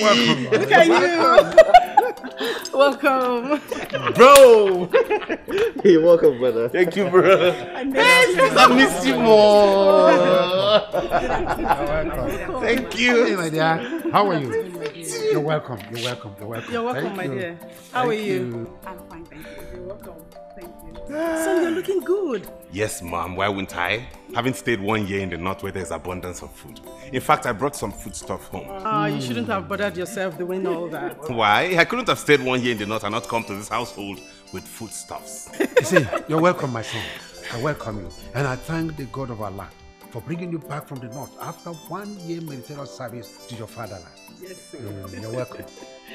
welcome. Daddy. You're welcome. Look at you. welcome. Bro. You're welcome, brother. Thank you, bro. I missed you. I missed you more. Thank you. Hey, my dear. How are you? You're welcome. You're welcome. You're welcome. You're welcome, Thank my you. dear. How Thank are you? I'm fine, thank you. You're welcome. Thank you. Son, you're looking good. Yes, ma'am. Why wouldn't I? Having stayed one year in the north where there's abundance of food. In fact, I brought some food stuff home. Ah, you shouldn't have bothered yourself doing all that. Why? I couldn't have stayed one year in the north and not come to this household with foodstuffs. You see, you're welcome, my son. I welcome you. And I thank the God of our land for bringing you back from the north after one year military service to your fatherland. Yes, sir. Mm, you're welcome.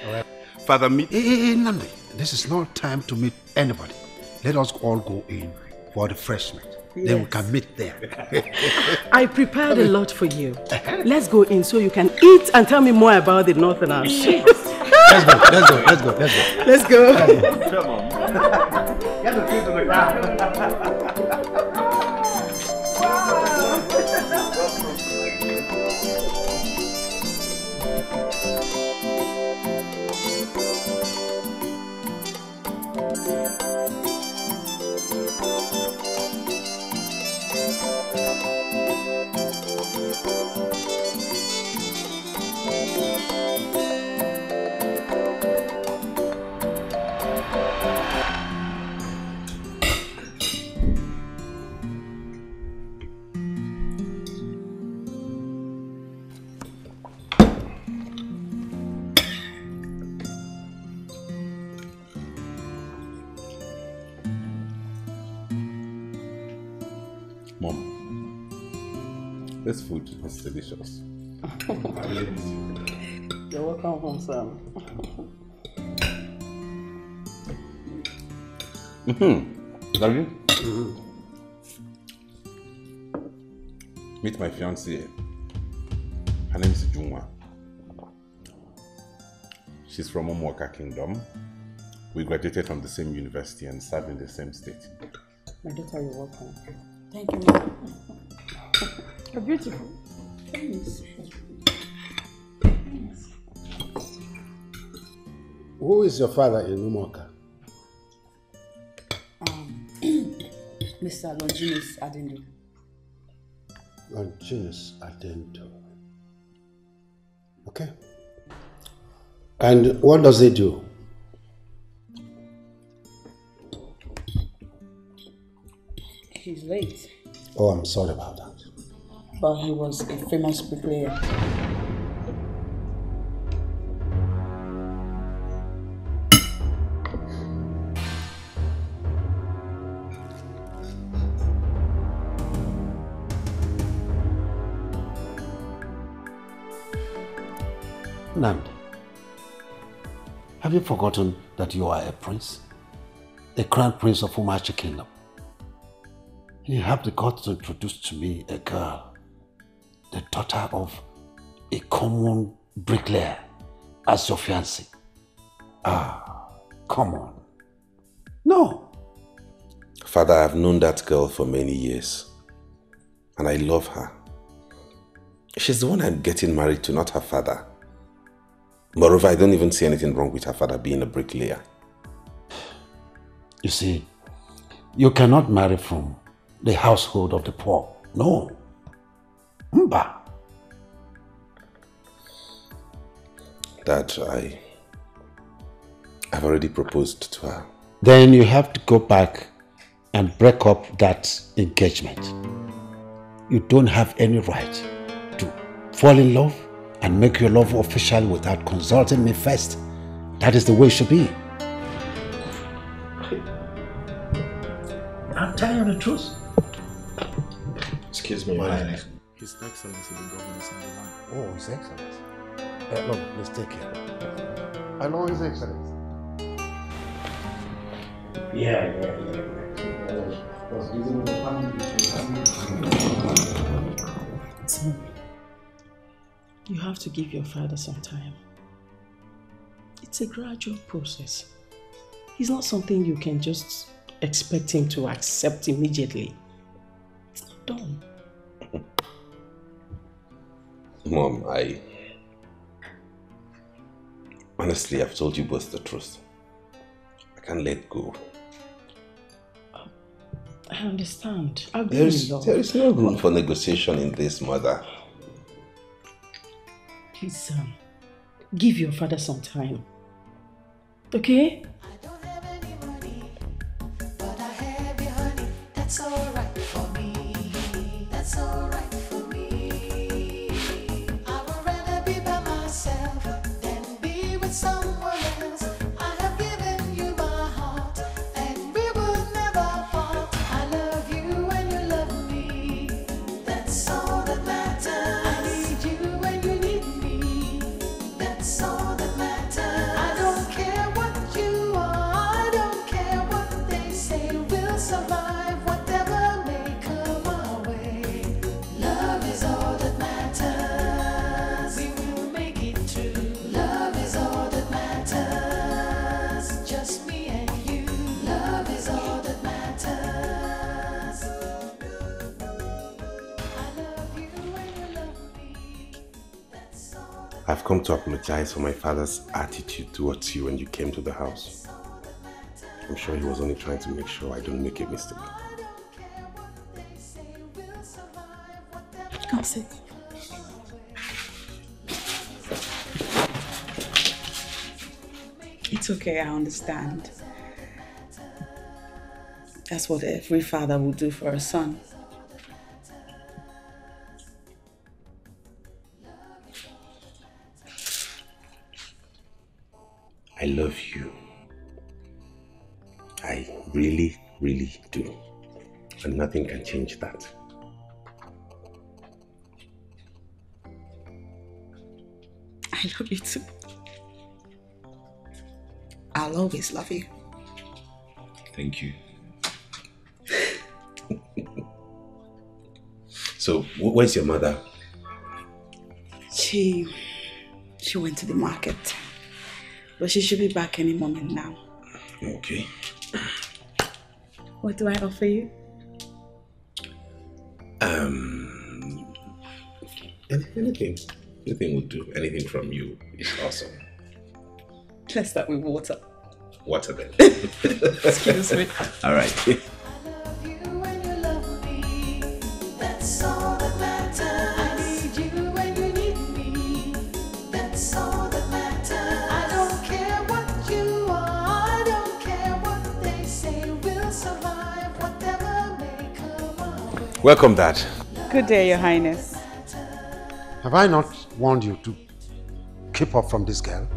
You're welcome. Father, meet. Hey, hey, hey, Nnamdi, this is not time to meet anybody. Let us all go in for refreshment. Then we Yes. can meet there. I prepared a lot for you. Let's go in so you can eat and tell me more about the northerners. let's go, let's go, let's go, let's go. Let's go. Come on. this food is delicious. You're welcome home, son. Mm-hmm. Daddy? Meet my fiancée. Her name is Junwa. She's from Omoka Kingdom. We graduated from the same university and served in the same state. My daughter, you're welcome. Thank you, ma'am. You're beautiful. Thanks. Who is your father in Umoka? Um, Mr. Longinus Adende. Longinus Adento. Okay. And what does he do? He's late, Oh, I'm sorry about that. But he was a famous bricklayer. Nnamdi, have you forgotten that you are a prince? The crown prince of Umachi Kingdom. You have the guts to introduce to me a girl, the daughter of a common bricklayer, as your fiancée. Ah, come on. No. Father, I've known that girl for many years. And I love her. She's the one I'm getting married to, not her father. Moreover, I don't even see anything wrong with her father being a bricklayer. You see, you cannot marry from the household of the poor. No. Mba. Dad, I. I've already proposed to her. Then you have to go back and break up that engagement. You don't have any right to fall in love and make your love official without consulting me first. That is the way it should be. I'm telling you the truth. Excuse me, Your Highness. His Excellency the Governor is on the line. Oh, His Excellency. Uh, no, please take care. I know His Excellency. Yeah, yeah, Son, you have to give your father some time. It's a gradual process. It's not something you can just expect him to accept immediately. It's not done. Mom, I honestly, I've told you both the truth. I can't let go. I understand. I'll there, is, there is no room for negotiation in this, mother. Please, um, give your father some time. Okay? Come to apologize for my father's attitude towards you when you came to the house. I'm sure he was only trying to make sure I don't make a mistake. Come sit. It's okay, I understand. That's what every father would do for a son. I love you. I really, really do. And nothing can change that. I love you too. I'll always love you. Thank you. so, where's your mother? She she went to the market. But she should be back any moment now. Okay. What do I offer you? Um, anything, anything will do. Anything from you is awesome. Let's start with water. Water then. Excuse me. All right. Welcome, Dad. Good day, Your Highness. Have I not warned you to keep off from this girl?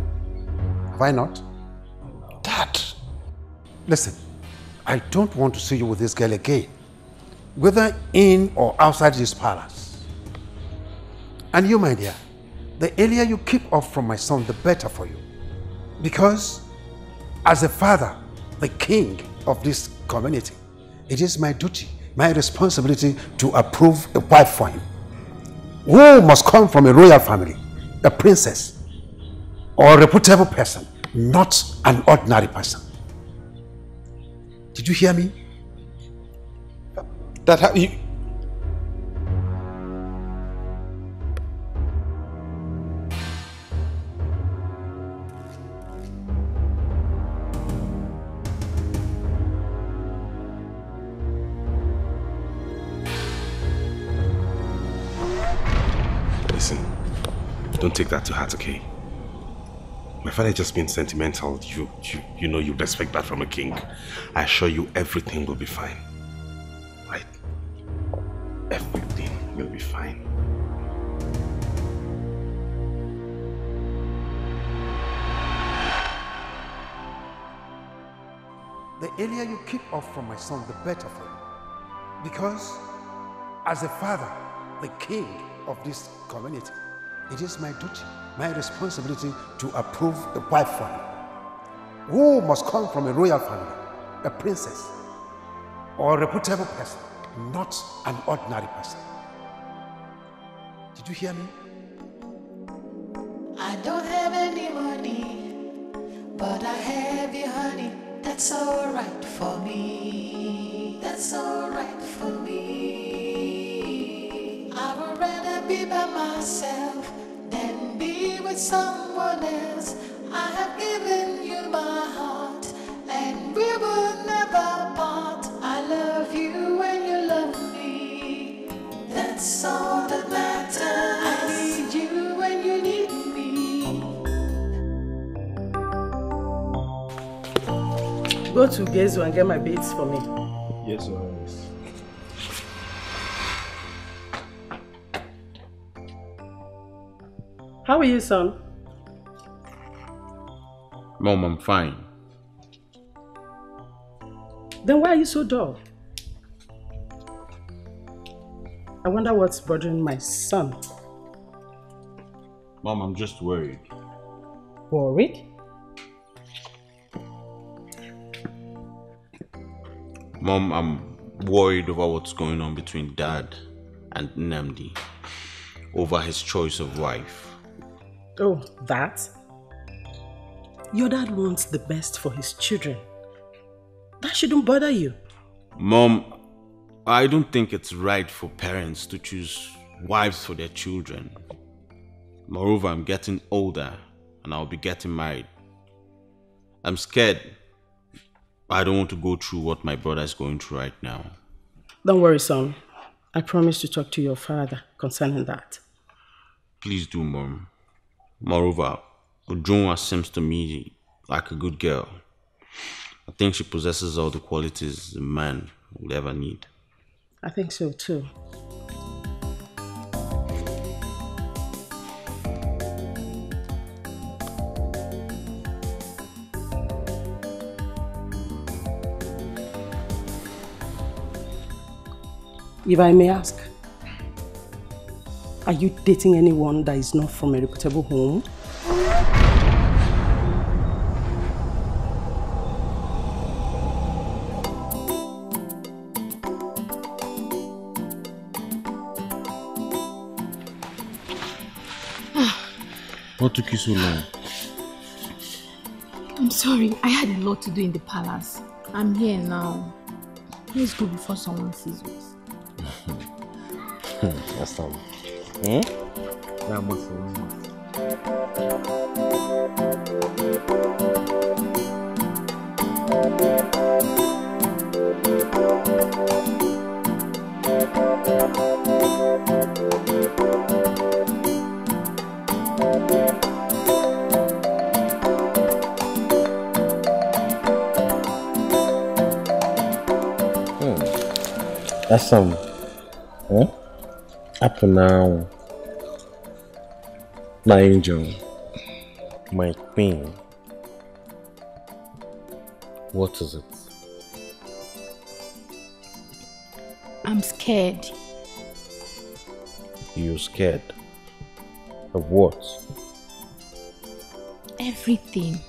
Have I not? Dad! Listen, I don't want to see you with this girl again, whether in or outside this palace. And you, my dear, the earlier you keep off from my son, the better for you. Because as a father, the king of this community, it is my duty, my responsibility to approve a wife for him who must come from a royal family, a princess, or a reputable person, not an ordinary person. Did you hear me? That you. Take that to heart, okay? My father just being sentimental. You, you, you know, you'd expect that from a king. I assure you, everything will be fine. Right? Everything will be fine. The earlier you keep off from my son, the better for you. Because as a father, the king of this community, it is my duty, my responsibility to approve the wife for him. Who must come from a royal family, a princess, or a reputable person, not an ordinary person. Did you hear me? I don't have any money, but I have you, honey. That's alright for me. That's alright for me. I would rather be by myself with someone else. I have given you my heart, and we will never part. I love you when you love me. That's all that matters. I need you when you need me. Go to Gezu and get my beads for me. Yes, sir. How are you, son? Mom, I'm fine. Then why are you so dull? I wonder what's bothering my son. Mom, I'm just worried. Worried? Mom, I'm worried over what's going on between Dad and Nnamdi over his choice of wife. Oh, that? Your dad wants the best for his children. That shouldn't bother you. Mom, I don't think it's right for parents to choose wives for their children. Moreover, I'm getting older and I'll be getting married. I'm scared. I don't want to go through what my brother is going through right now. Don't worry, son. I promise to talk to your father concerning that. Please do, Mom. Moreover, Ujunwa seems to me like a good girl. I think she possesses all the qualities a man will ever need. I think so too. If I may ask, are you dating anyone that is not from a reputable home? What took you so long? I'm sorry, I had a lot to do in the palace. I'm here now. Let's go before someone sees us. That's all. Hmm? That must have That's some. Huh? Up now. My angel. My queen. What is it? I'm scared. You're scared? Of what? Everything.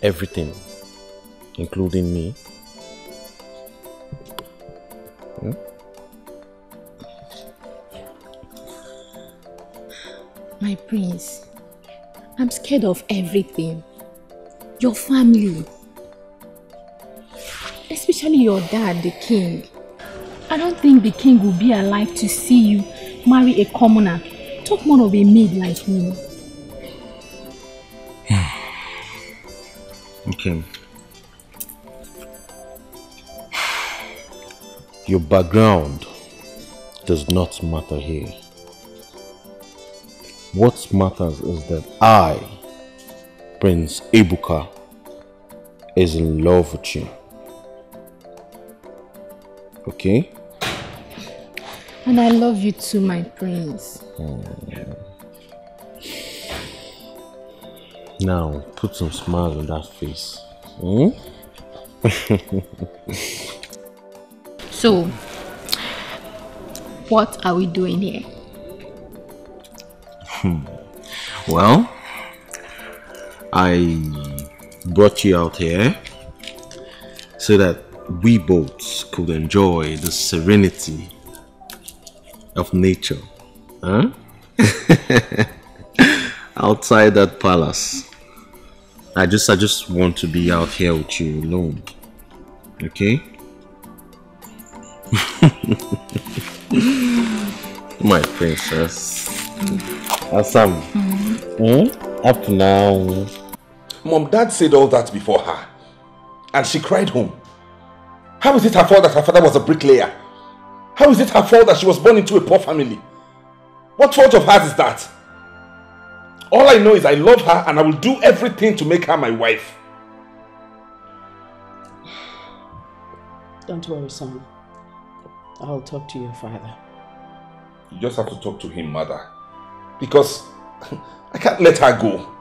Everything. Including me. Of everything. Your family. Especially your dad, the king. I don't think the king will be alive to see you marry a commoner. Talk more of a maid like me. Okay. Your background does not matter here. What matters is that I, Prince Ebuka, is in love with you. Okay? And I love you too, my prince. Now, put some smile on that face. Hmm? So, what are we doing here? Well, I brought you out here so that we both could enjoy the serenity of nature. Huh? Outside that palace. I just I just want to be out here with you alone. Okay? My princess. Awesome. Hmm? Up now. Mom, dad said all that before her. And she cried home. How is it her fault that her father was a bricklayer? How is it her fault that she was born into a poor family? What fault of hers is that? All I know is I love her and I will do everything to make her my wife. Don't worry, son. I'll talk to your father. You just have to talk to him, mother. Because I can't let her go.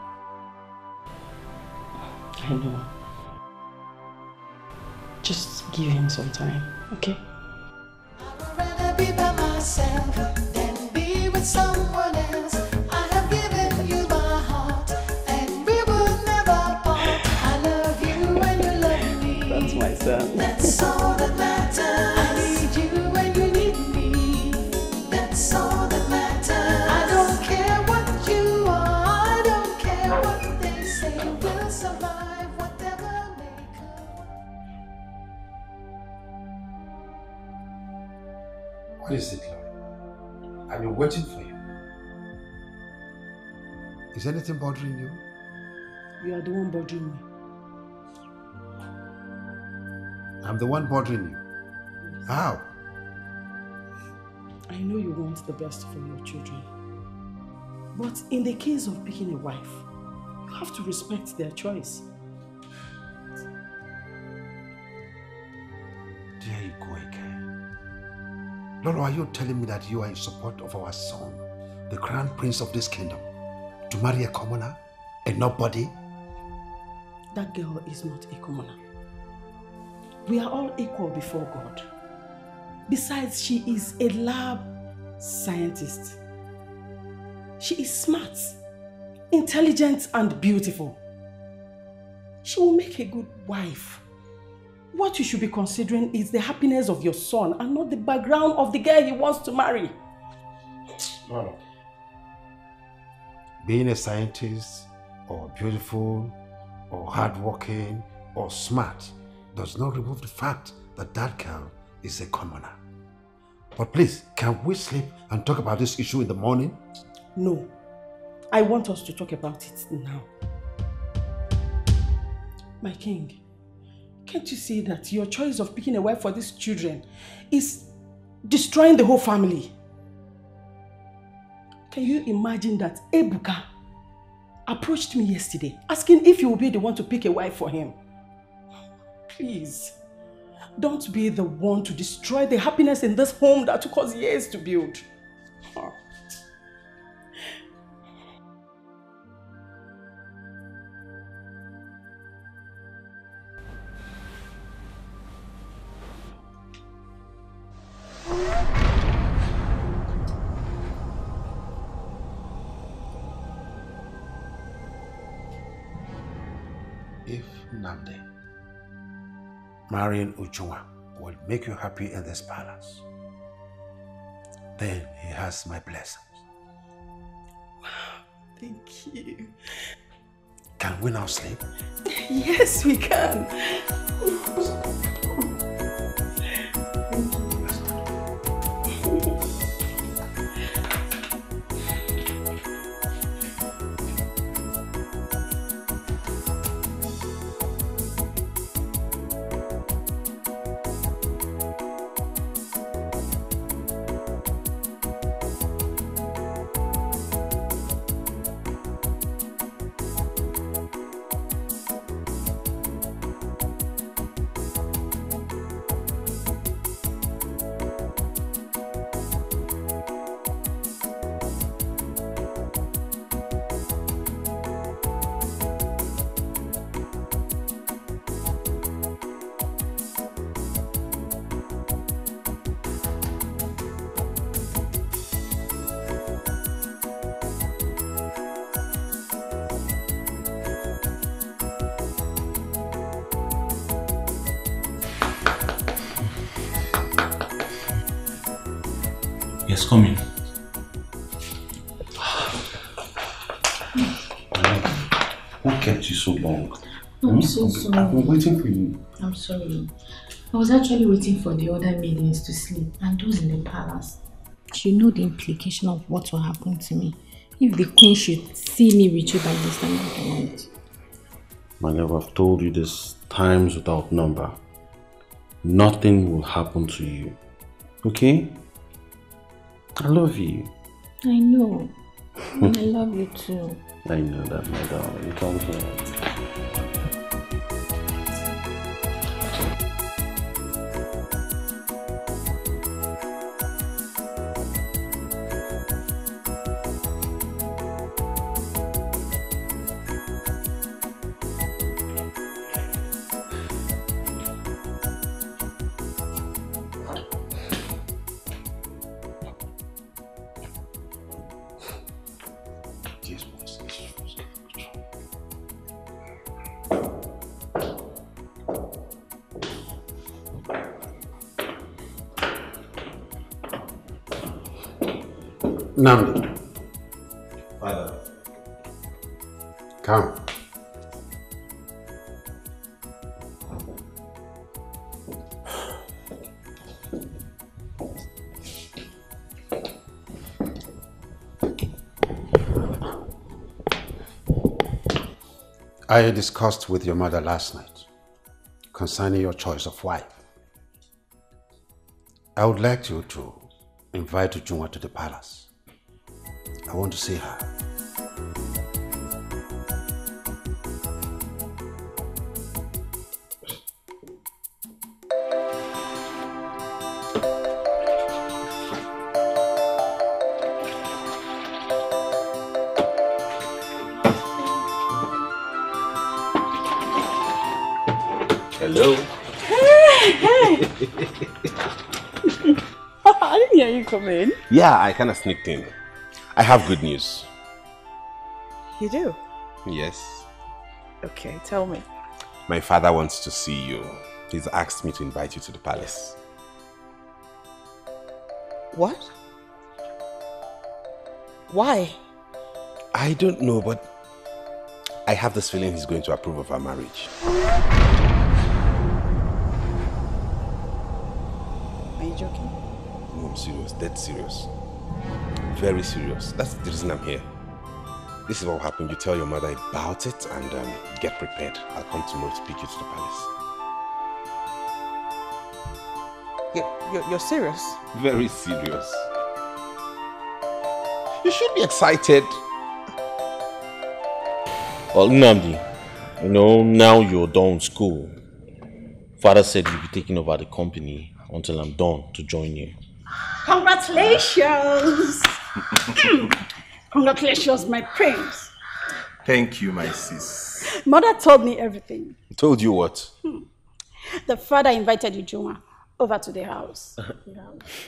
I know. Just give him some time, okay? Is anything bothering you? You are the one bothering me. I'm the one bothering you. How? I know you want the best for your children. But in the case of picking a wife, you have to respect their choice. There you go again. Lord, are you telling me that you are in support of our son, the crown prince of this kingdom, to marry a commoner, a nobody? That girl is not a commoner. We are all equal before God. Besides, she is a lab scientist. She is smart, intelligent, and beautiful. She will make a good wife. What you should be considering is the happiness of your son and not the background of the girl he wants to marry. Lord. Being a scientist, or beautiful, or hardworking, or smart does not remove the fact that that girl is a commoner. But please, can we sleep and talk about this issue in the morning? No. I want us to talk about it now. My king, can't you see that your choice of picking a wife for these children is destroying the whole family? Can you imagine that Ebuka approached me yesterday asking if you will be the one to pick a wife for him? Please, don't be the one to destroy the happiness in this home that took us years to build. Marrying Ujunwa will make you happy in this palace, then he has my blessings. Thank you. Can we now sleep? Yes, we can. Yes, Who kept you so long? I'm so sorry. I've been waiting for you. I'm sorry. I was actually waiting for the other maidens to sleep and those in the palace. You know the implication of what will happen to me If the queen should see me with you by this time, I don't want. My love, I've told you this times without number. Nothing will happen to you. Okay? I love you. I know. I love you too. I know that, my darling. Come here. I discussed with your mother last night concerning your choice of wife. I would like you to invite Ujunwa to the palace. I want to see her. Come in. Yeah, I kind of sneaked in. I have good news. You do? Yes. Okay, tell me. My father wants to see you. He's asked me to invite you to the palace. What? Why? I don't know, but I have this feeling he's going to approve of our marriage. Are you joking? No, I'm serious. Dead serious. Very serious. That's the reason I'm here. This is what will happen. You tell your mother about it and um, get prepared. I'll come tomorrow to pick you to the palace. You're, you're, you're serious? Very serious. You should be excited. Well, Nnamdi, you know, now you're done school. Father said you'll be taking over the company until I'm done to join you. Congratulations! Congratulations, my prince. Thank you, my sis. Mother told me everything. Told you what? Hmm. The father invited you, Juma, over to the house.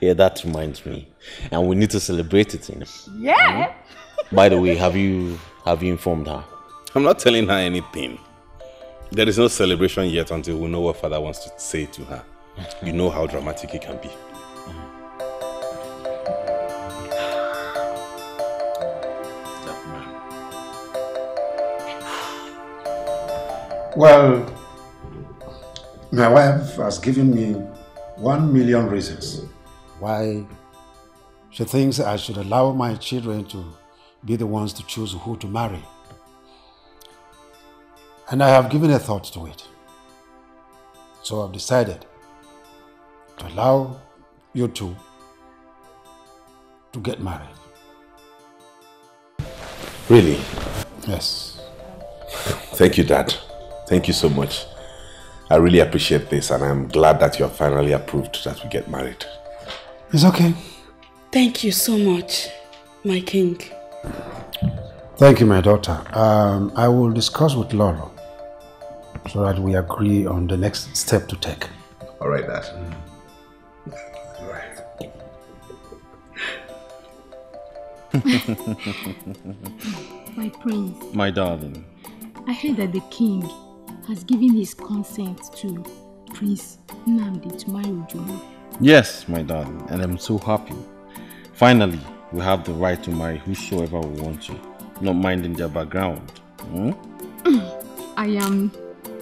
yeah, that reminds me. And we need to celebrate it. You know? Yeah. Hmm? By the way, have you have you informed her? I'm not telling her anything. There is no celebration yet until we know what father wants to say to her. You know how dramatic it can be. Well, my wife has given me one million reasons why she thinks I should allow my children to be the ones to choose who to marry. And I have given a thought to it. So I've decided to allow you two to get married. Really? Yes. Thank you, Dad. Thank you so much. I really appreciate this and I'm glad that you have finally approved that we get married. It's okay. Thank you so much, my king. Thank you, my daughter. Um, I will discuss with Laura so that we agree on the next step to take. All right, Dad. My prince, My darling. I heard that the king has given his consent to Prince Nnamdi to marry Ujunwa. Yes, my darling, and I'm so happy. Finally, we have the right to marry whosoever we want to, not minding their background. Hmm? I am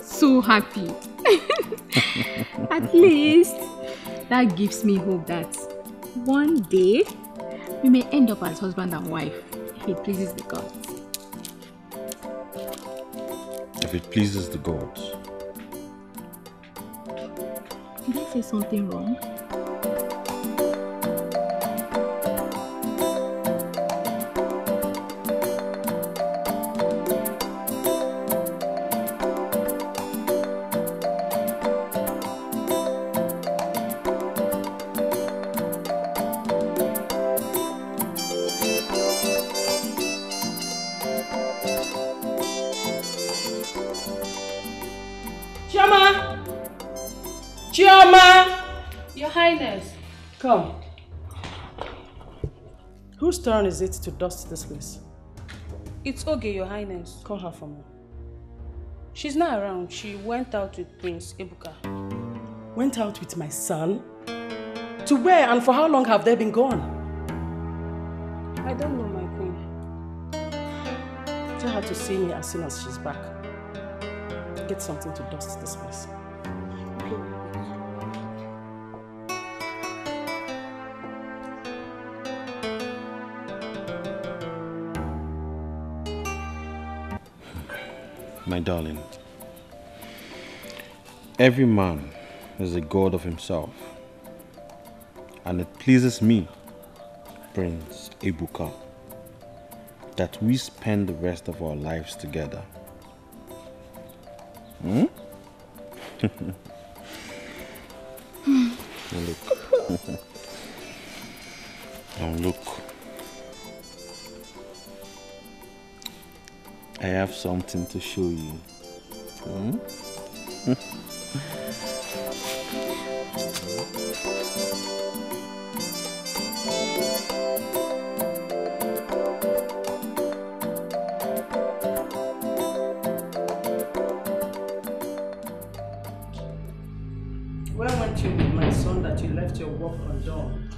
so happy. At least that gives me hope that one day We may end up as husband and wife if it pleases the gods. If it pleases the gods. Did I say something wrong? Turn is it to dust this place? It's okay, Your Highness. Call her for me. She's not around. She went out with Prince Ebuka. Went out with my son? To where and for how long have they been gone? I don't know, my queen. Tell her to see me as soon as she's back. Get something to dust this place. My darling, every man is a god of himself, and it pleases me, Prince Ebuka, that we spend the rest of our lives together. Hmm? look. now look. I have something to show you. Hmm? Where went you with my son that you left your work undone?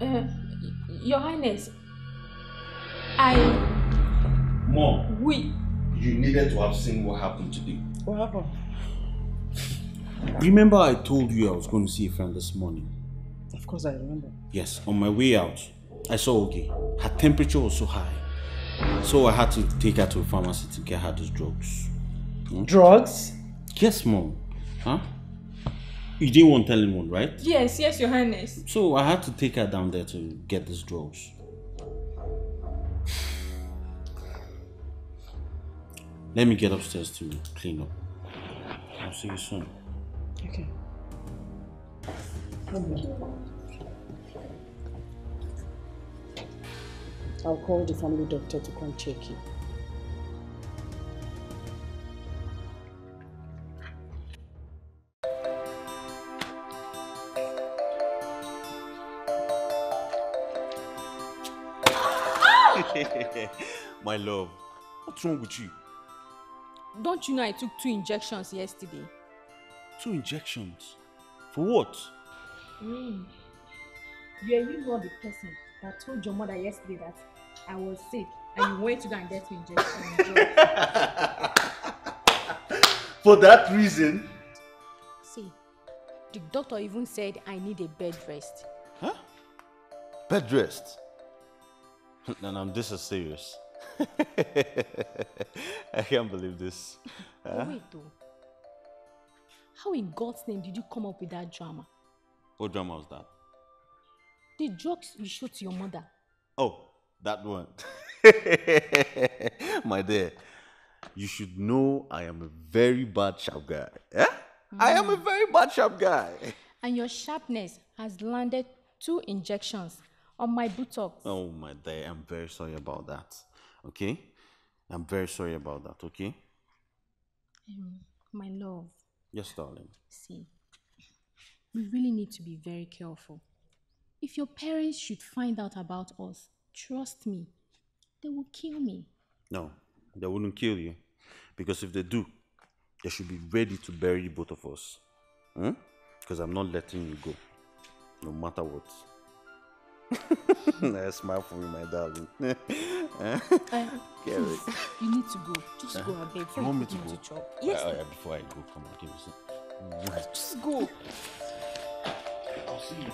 Uh, Your Highness, I. Mom, We. you needed to have seen what happened today. What happened? Remember I told you I was going to see a friend this morning? Of course I remember. Yes, on my way out, I saw Ogie. Her temperature was so high. So I had to take her to a pharmacy to get her those drugs. Hmm? Drugs? Yes, mom. Huh? You didn't want to tell anyone, right? Yes, yes, Your Highness. So I had to take her down there to get these drugs. Let me get upstairs to clean up. I'll see you soon. Okay. I'll call the family doctor to come check you. My love, what's wrong with you? Don't you know I took two injections yesterday? Two injections. For what? Mm. Were you not the person that told your mother yesterday that I was sick and you went to go and get two injections? For that reason? See, the doctor even said I need a bed rest. Huh? Bed rest? no, this is serious. I can't believe this. Huh? wait though. How in God's name did you come up with that drama? What drama was that? The jokes you showed to your mother. Oh, that one. My dear, you should know I am a very bad sharp guy. Eh? I am a very bad sharp guy. And your sharpness has landed two injections on my buttocks. Oh, my dear, I'm very sorry about that. Okay? I'm very sorry about that, okay? Um, my love, Yes, darling. see, we really need to be very careful. If your parents should find out about us, trust me, they will kill me. No, they wouldn't kill you. Because if they do, they should be ready to bury both of us. Hmm? Because I'm not letting you go. No matter what. nice smile for me, my darling. Eh? Uh, you need to go. Just uh, go uh-huh. and bed. You want me to go? To chop. Yes. Uh, uh, before I go, come on, give me some. Just go. I'll see you.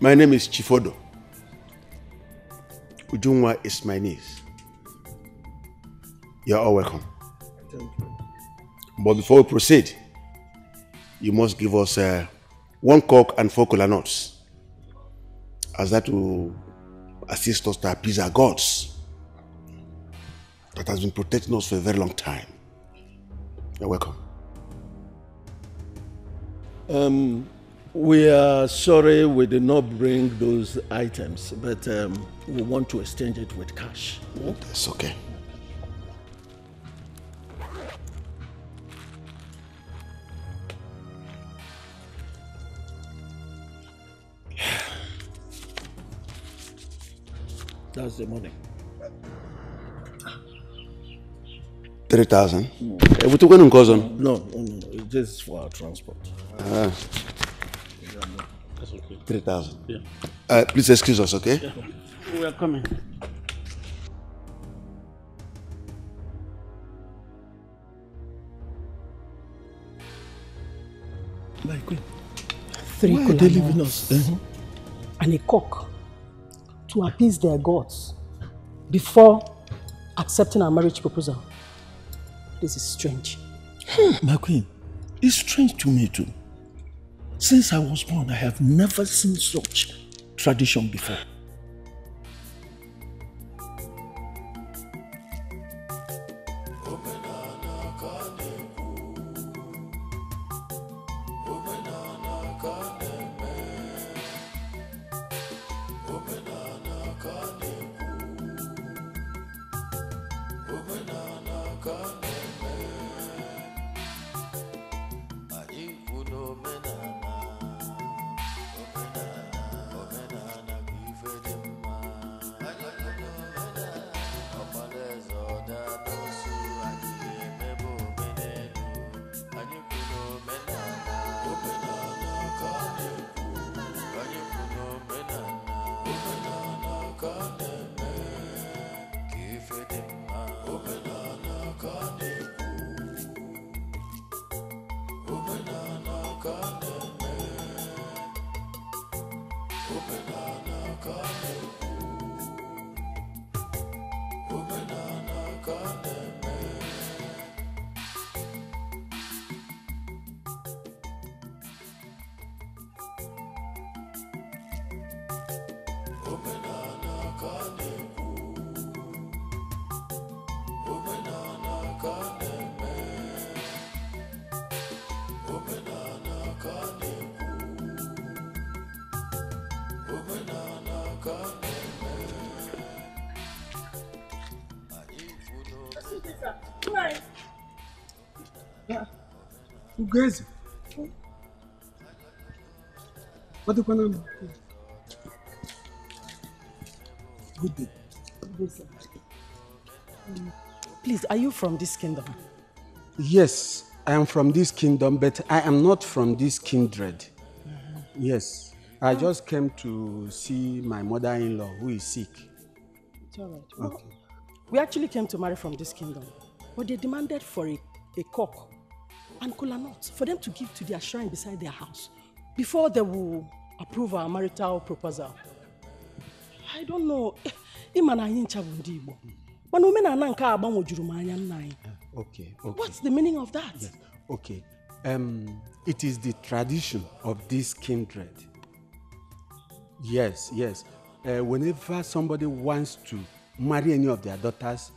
My name is Chifodo. Ujunwa is my niece. You're all welcome. But before we proceed, you must give us uh, one cock and four cola nuts, as that will assist us to appease our gods that has been protecting us for a very long time. You're welcome. Um, we are sorry we did not bring those items, but um, we want to exchange it with cash. That's okay. That's the money. 3,000. Eh, we one in cousin. No, no, no, no. It's just for our transport. Ah, That's okay. 3,000. Yeah. Uh, please excuse us, okay? We are coming. My queen. Three Why are they leaving us? Uh-huh. And a cock to appease their gods before accepting our marriage proposal. This is strange. My queen, it's strange to me too. Since I was born, I have never seen such tradition before. Ugeze. What do you want from this kingdom? Yes, I am from this kingdom, but I am not from this kindred. Yes, I ah. just came to see my mother-in-law who is sick. It's all right. Well, We actually came to marry from this kingdom, but they demanded for a, a cock and kola nuts for them to give to their shrine beside their house before they will approve our marital proposal. I don't know. Ịma na anyị ncha bụ ndị Igbo. Mana omenala nke a agbanwojuru m anya nna anyị. Okay, okay. What's the meaning of that? Okay. Um, it is the tradition of this kindred. Yes, yes. Uh, whenever somebody wants to marry any of their daughters,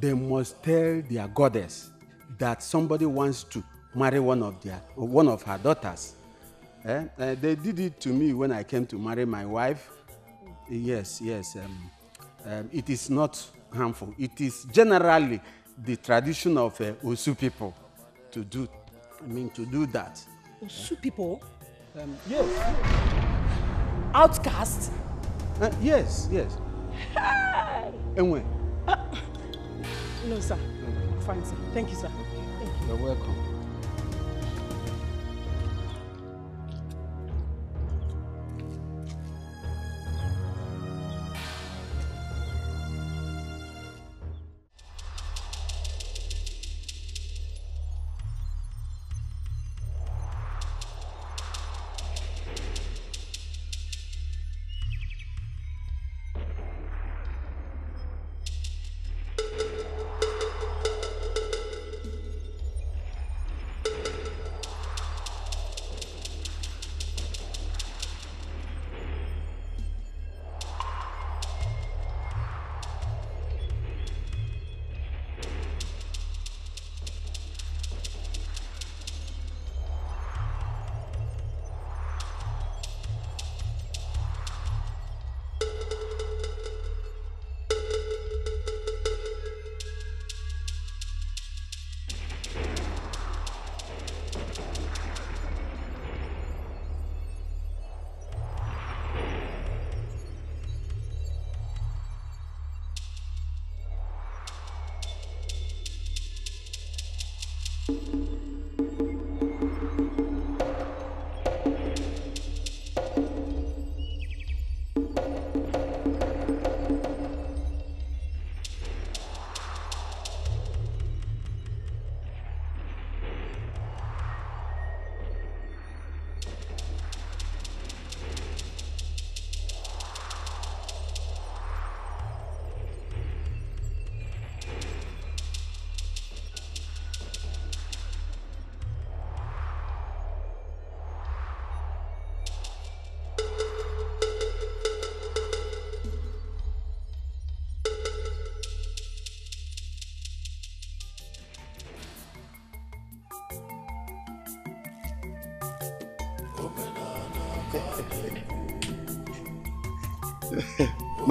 they must tell their goddess that somebody wants to marry one of their one of her daughters. Eh? Uh, they did it to me when I came to marry my wife. Yes, yes. Um, um, it is not harmful. It is generally the tradition of uh, Osu people to do. I mean, to do that. Osu people? Um, yes. Outcast? Uh, yes, yes. Anyway, No, sir. Fine, sir. Thank you, sir. Thank you. you're welcome.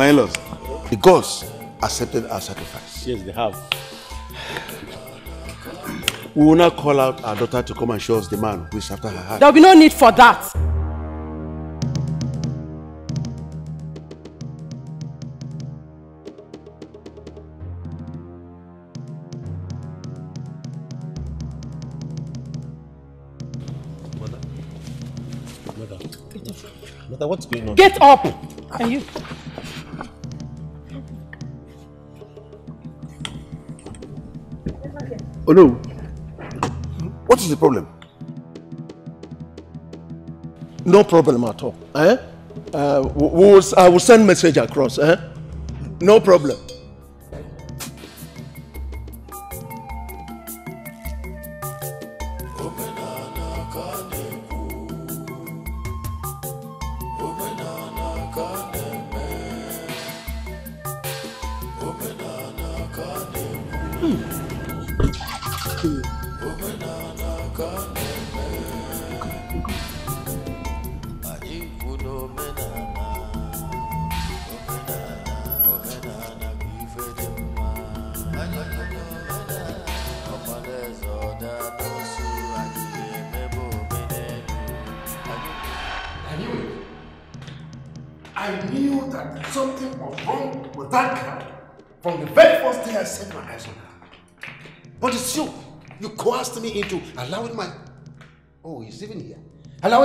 My in-laws, the gods accepted our sacrifice. Yes, they have. We will now call out our daughter to come and show us the man who is after her heart. There'll be no need for that. Mother. Mother. Mother, what's going on? Get up! And you. No. What is the problem? No problem at all. Eh? Uh, we I will send message across. Eh? No problem.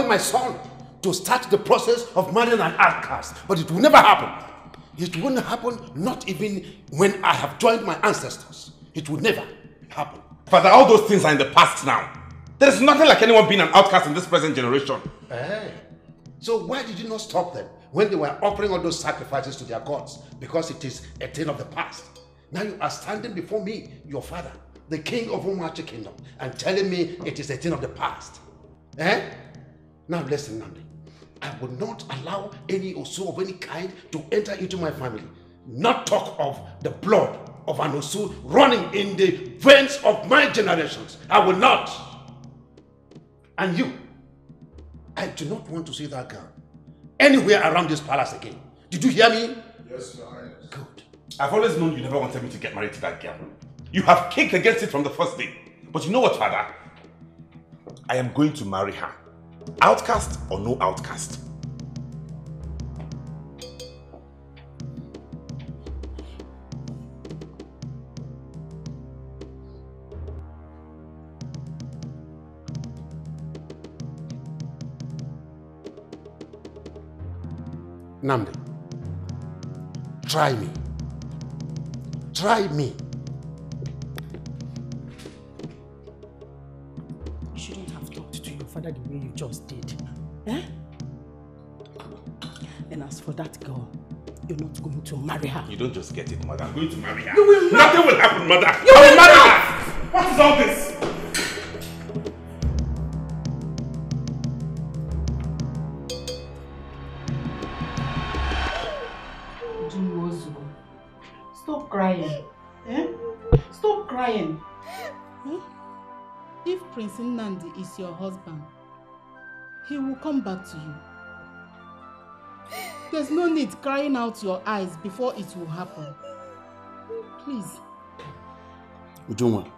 My son to start the process of marrying an outcast. But it will never happen. It won't happen, not even when I have joined my ancestors. It will never happen. Father, all those things are in the past now. There is nothing like anyone being an outcast in this present generation. Eh. So why did you not stop them when they were offering all those sacrifices to their gods? Because it is a thing of the past. Now you are standing before me, your father, the king of Umachi kingdom, and telling me it is a thing of the past. Eh? Now listen, Nnamdi. I will not allow any Osu of any kind to enter into my family. Not talk of the blood of an Osu running in the veins of my generations. I will not. And you, I do not want to see that girl anywhere around this palace again. Did you hear me? Yes, sir. Good. I've always known you never wanted me to get married to that girl. You have kicked against it from the first day. But you know what, father? I am going to marry her. Outcast or no outcast. Nnamdi, try me. Try me. Father the way you just did. Eh? And as for that girl, you're not going to marry her. You don't just get it, mother. I'm going to marry her. You will not. Nothing will happen, mother. You I will will marry not. her. What is all this? Prince is your husband, he will come back to you. There's no need crying out your eyes before it will happen. Please. Ujunwa,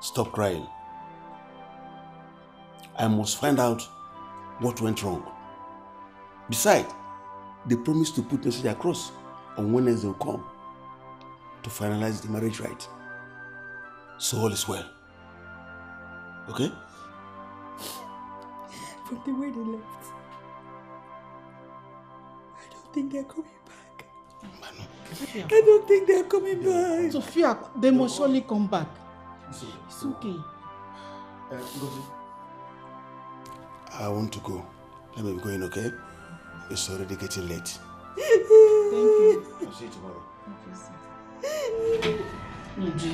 stop crying. I must find out what went wrong. Besides, they promised to put message across on Wednesday they'll come to finalize the marriage rite. So all is well. Okay? From the way they left, I don't think they're coming back. I don't think they're coming back. Sophia, they must surely come back. It's okay. Uh, I want to go. Let me be going, okay? It's already getting late. Thank you. I'll see you tomorrow. Uju.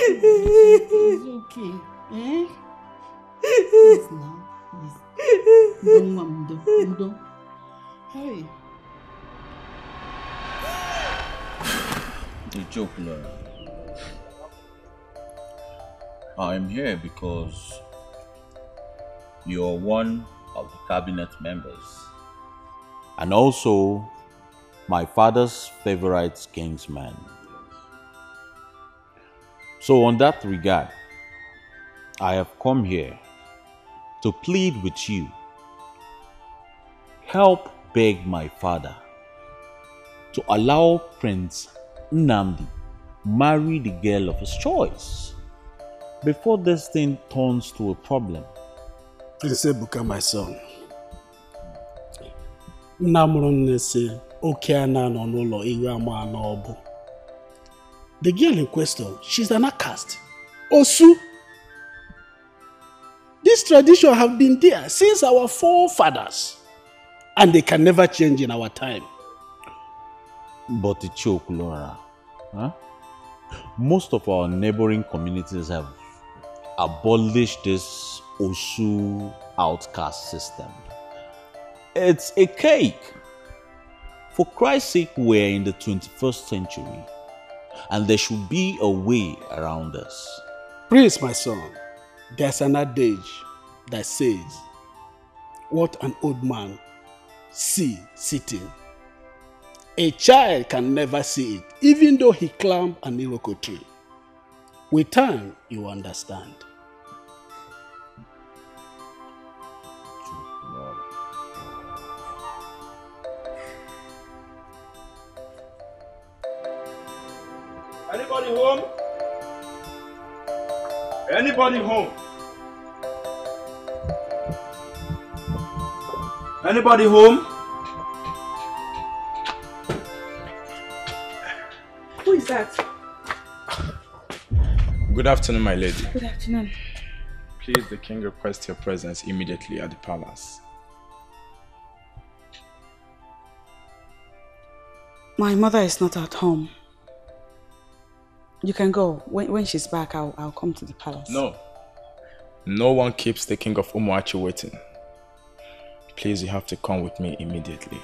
It's okay. Eh? Please now. Don't want Mudo. Mudo. Hey. The joke, Lord. I'm here because you're one of the cabinet members. And also my father's favorite kingsman. So, on that regard, I have come here to plead with you. Help beg my father to allow Prince Nnamdi marry the girl of his choice before this thing turns to a problem. Prince Ebuka, my son. Nna mụrụ nne si na-anọ ama. The girl in question, she's an outcast. Osu. This tradition have been there since our forefathers. And they can never change in our time. But choke, Laura. Huh? Most of our neighboring communities have abolished this Osu outcast system. It's a cake. For Christ's sake, we're in the 21st century, and there should be a way around this. Prince, my son, there's an adage that says, What an old man see sitting, a child can never see it, even though he climb an iroko tree. With time, you understand. Anybody home? Anybody home? Anybody home? Who is that? Good afternoon, my lady. Good afternoon. Please, the king requests your presence immediately at the palace. My mother is not at home. You can go. When, when she's back, I'll, I'll come to the palace. No. No one keeps the king of Umuachi waiting. Please, you have to come with me immediately.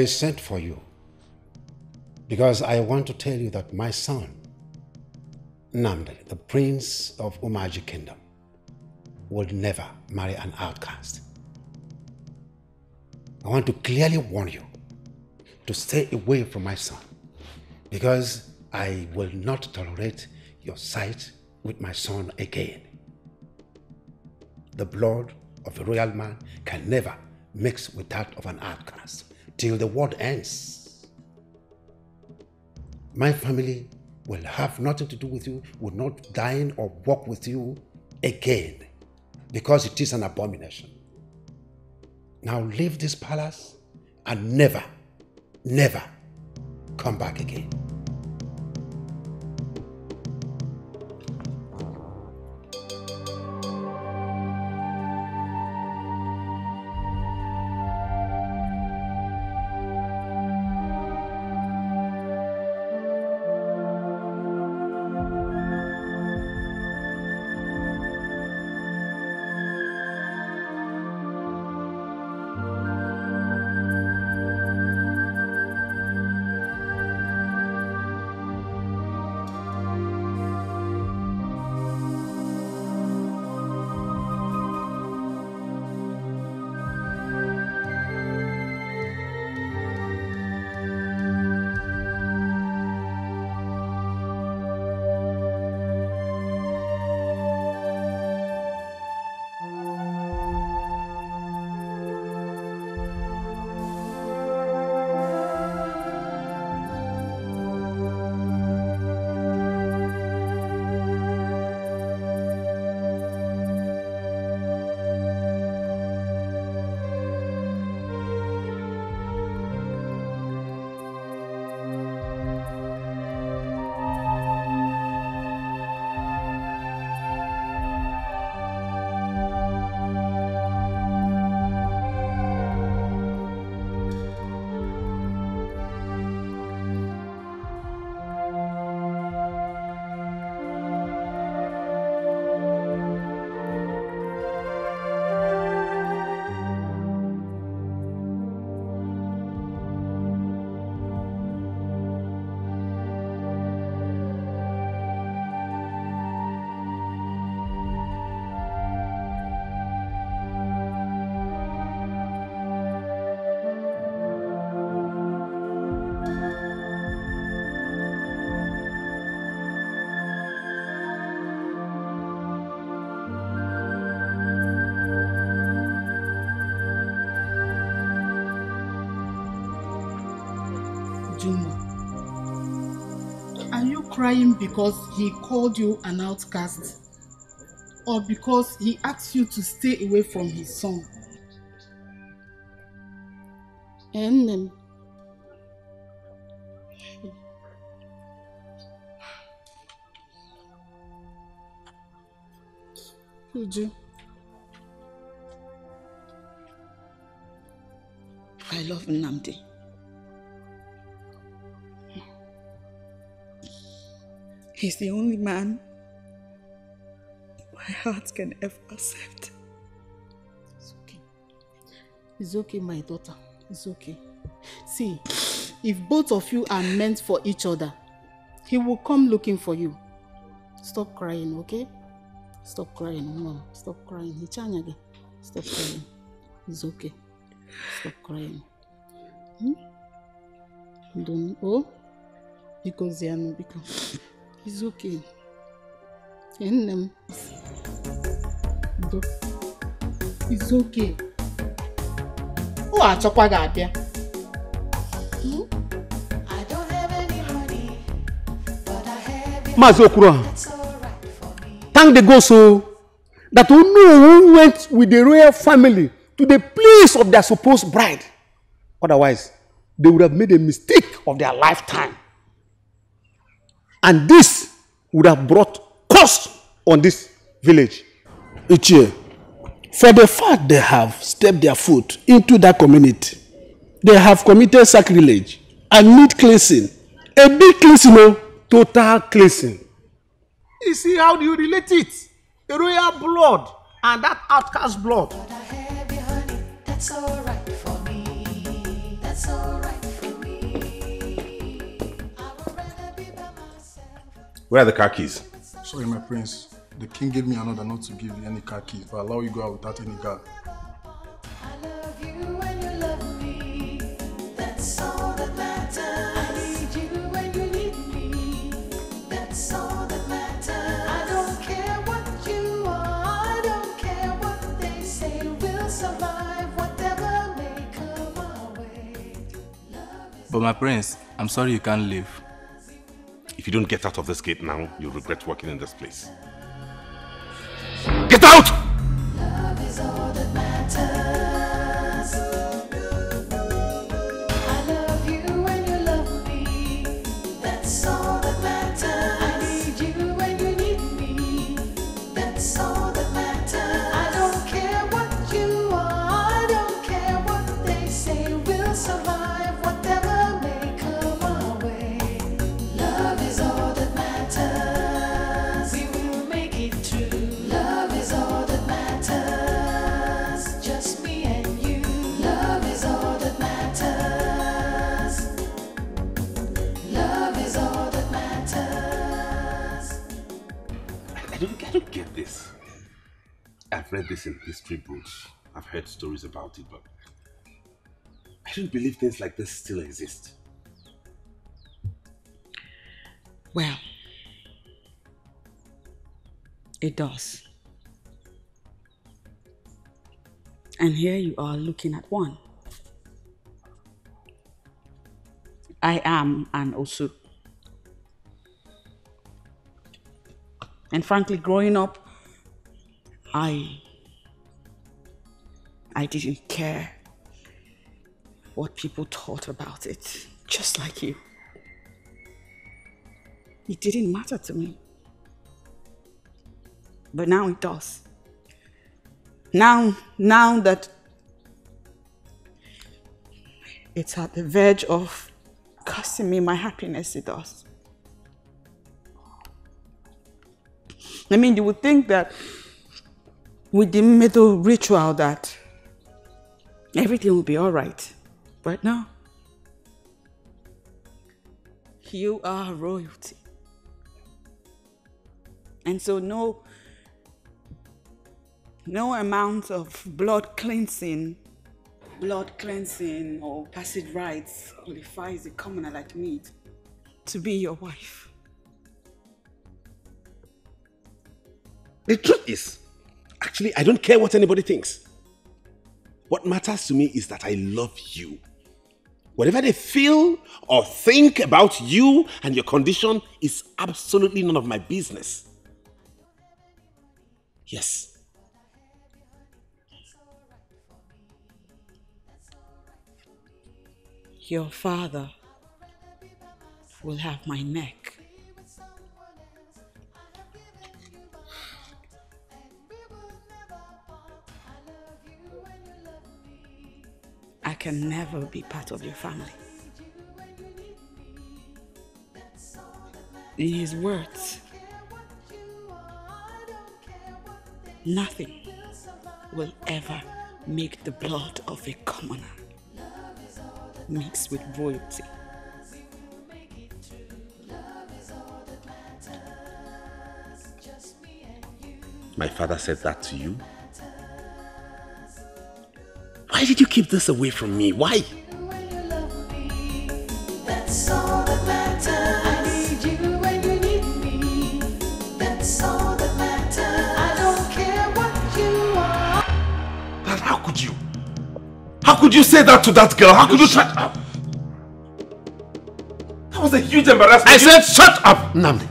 I sent for you because I want to tell you that my son, Nnamdi, the prince of Umaji Kingdom, will never marry an outcast. I want to clearly warn you to stay away from my son because I will not tolerate your sight with my son again. The blood of a royal man can never mix with that of an outcast till the world ends. My family will have nothing to do with you, will not dine or walk with you again because it is an abomination. Now leave this palace and never, never come back again. Crying because he called you an outcast? Or because he asked you to stay away from his son? m He's the only man my heart can ever accept. It's okay, It's okay, my daughter. It's okay. See, if both of you are meant for each other, he will come looking for you. Stop crying, okay? Stop crying, mom. Stop crying. Hichanyage. Stop crying. It's okay. Stop crying. Hmm? Don't. Oh? Because Ziano, because. It's okay. Nne m. Ndo. It's okay. Ọ achọkwa gị abịa. Maazị Okwuru, thank the God so oh, that Onu went with the royal family to the place of their supposed bride. Otherwise, they would have made a mistake of their lifetime. And this would have brought curse on this village. Ichie, for the fact they have stepped their foot into that community, they have committed sacrilege and need cleansing. A big cleansing, oh. Total cleansing. You see, how do you relate it? The royal blood and that outcast blood. That's alright for me. That's alright for Where are the car keys? Sorry, my prince. The king gave me an order not to give you any car keys, but allow you go out without any car. That's all that matters. I need you when you need me. That's all that matters. I don't care what you are. I don't care what they say. We'll survive whatever may come our way. But my prince, I'm sorry you can't leave. If you don't get out of this gate now, you'll regret working in this place. Get out! About it, but I don't believe things like this still exist. Well, it does. And here you are looking at one. I am an Osu. And frankly, growing up, I I didn't care what people thought about it, just like you. It didn't matter to me. But now it does. Now, now that it's at the verge of costing me my happiness, it does. I mean, you would think that with the middle ritual that everything will be all right. But no. You are royalty. And so no no amount of blood cleansing, blood cleansing or passage rites qualifies a commoner like me to be your wife. The truth is, actually, I don't care what anybody thinks. What matters to me is that I love you. Whatever they feel or think about you and your condition is absolutely none of my business. Yes. Your father will have my neck. Can never be part of your family. In his words, nothing will ever make the blood of a commoner mix with royalty. My father said that to you? Why did you keep this away from me? Why? That's all that matters. I need you when you need me. That's all that matters. I don't care what you are. Dad, how could you? How could you say that to that girl? How could you shut up? That was a huge embarrassment. I said shut up! Nnamdi.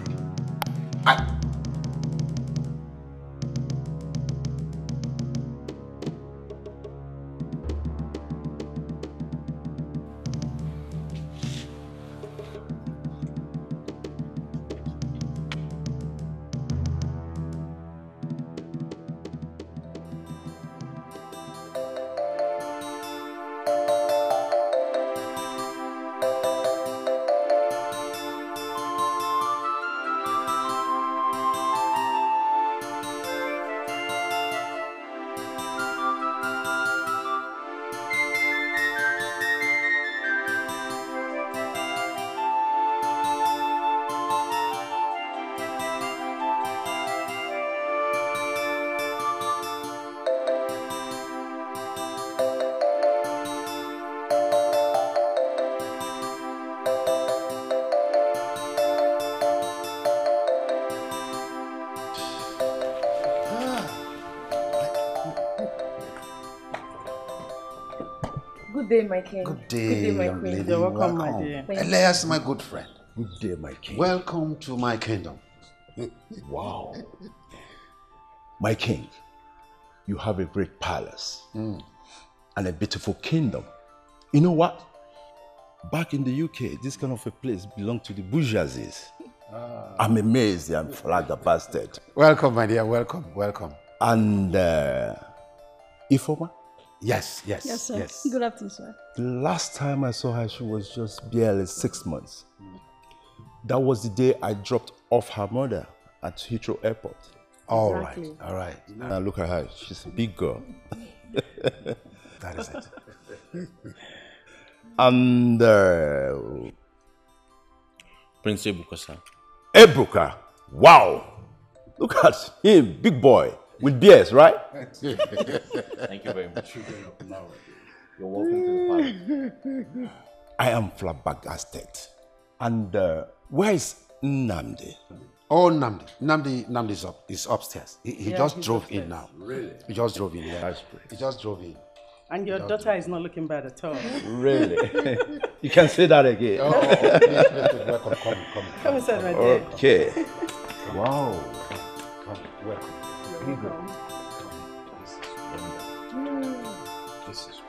Good day, my king. Good day, my young queen. lady. You're welcome, my dear. Elias, my good friend. Good day, my king. Welcome to my kingdom. Wow. My king, you have a great palace Mm. and a beautiful kingdom. You know what? Back in the UK, this kind of a place belonged to the bourgeoisies. I'm amazed I'm flabbergasted. Welcome, my dear. Welcome, welcome. And uh, Ifeoma? Yes, yes, Yes, sir. Good afternoon, sir. The last time I saw her, she was just barely six months. That was the day I dropped off her mother at Heathrow Airport. All right, Exactly. all right. Now look at her. She's a big girl. That is it. and uh, Prince Ebuka, sir. Ebuka. Wow. Look at him, big boy. With beers, right? Thank you very much. You're welcome to the party. I am flabbergasted. And uh, where is Nnamdi? Oh, Nnamdi. Nnamdi, Nnamdi is, up, is upstairs. He, he Yeah, just drove upstairs. in now. Really? He just drove in. Yeah. That's great. He just drove in. And your Just daughter is not looking bad at all. Really? you can say that again. Oh, please, please, please, welcome, come, come. Come inside, my dear. Okay. Wow. Come, welcome. You're welcome. This is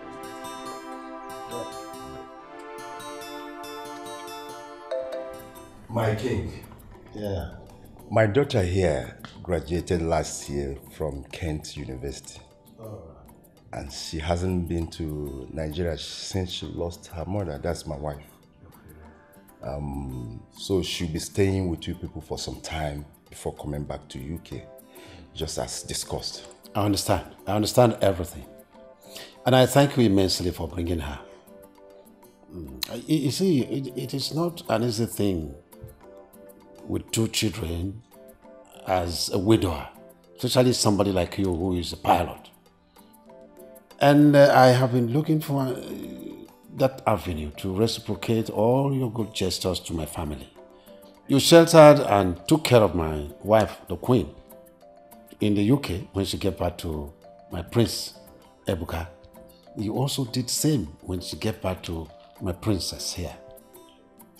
My king. Yeah. My daughter here graduated last year from Kent University. And she hasn't been to Nigeria since she lost her mother. That's my wife. Um, so she'll be staying with you people for some time before coming back to UK, just as discussed. I understand. I understand everything. And I thank you immensely for bringing her. Mm, You see, it, it is not an easy thing with two children as a widower, especially somebody like you who is a pilot. And uh, I have been looking for uh, that avenue to reciprocate all your good gestures to my family. You sheltered and took care of my wife, the Queen, in the UK when she gave birth to my prince, Ebuka. You also did the same when she gave birth to my princess here.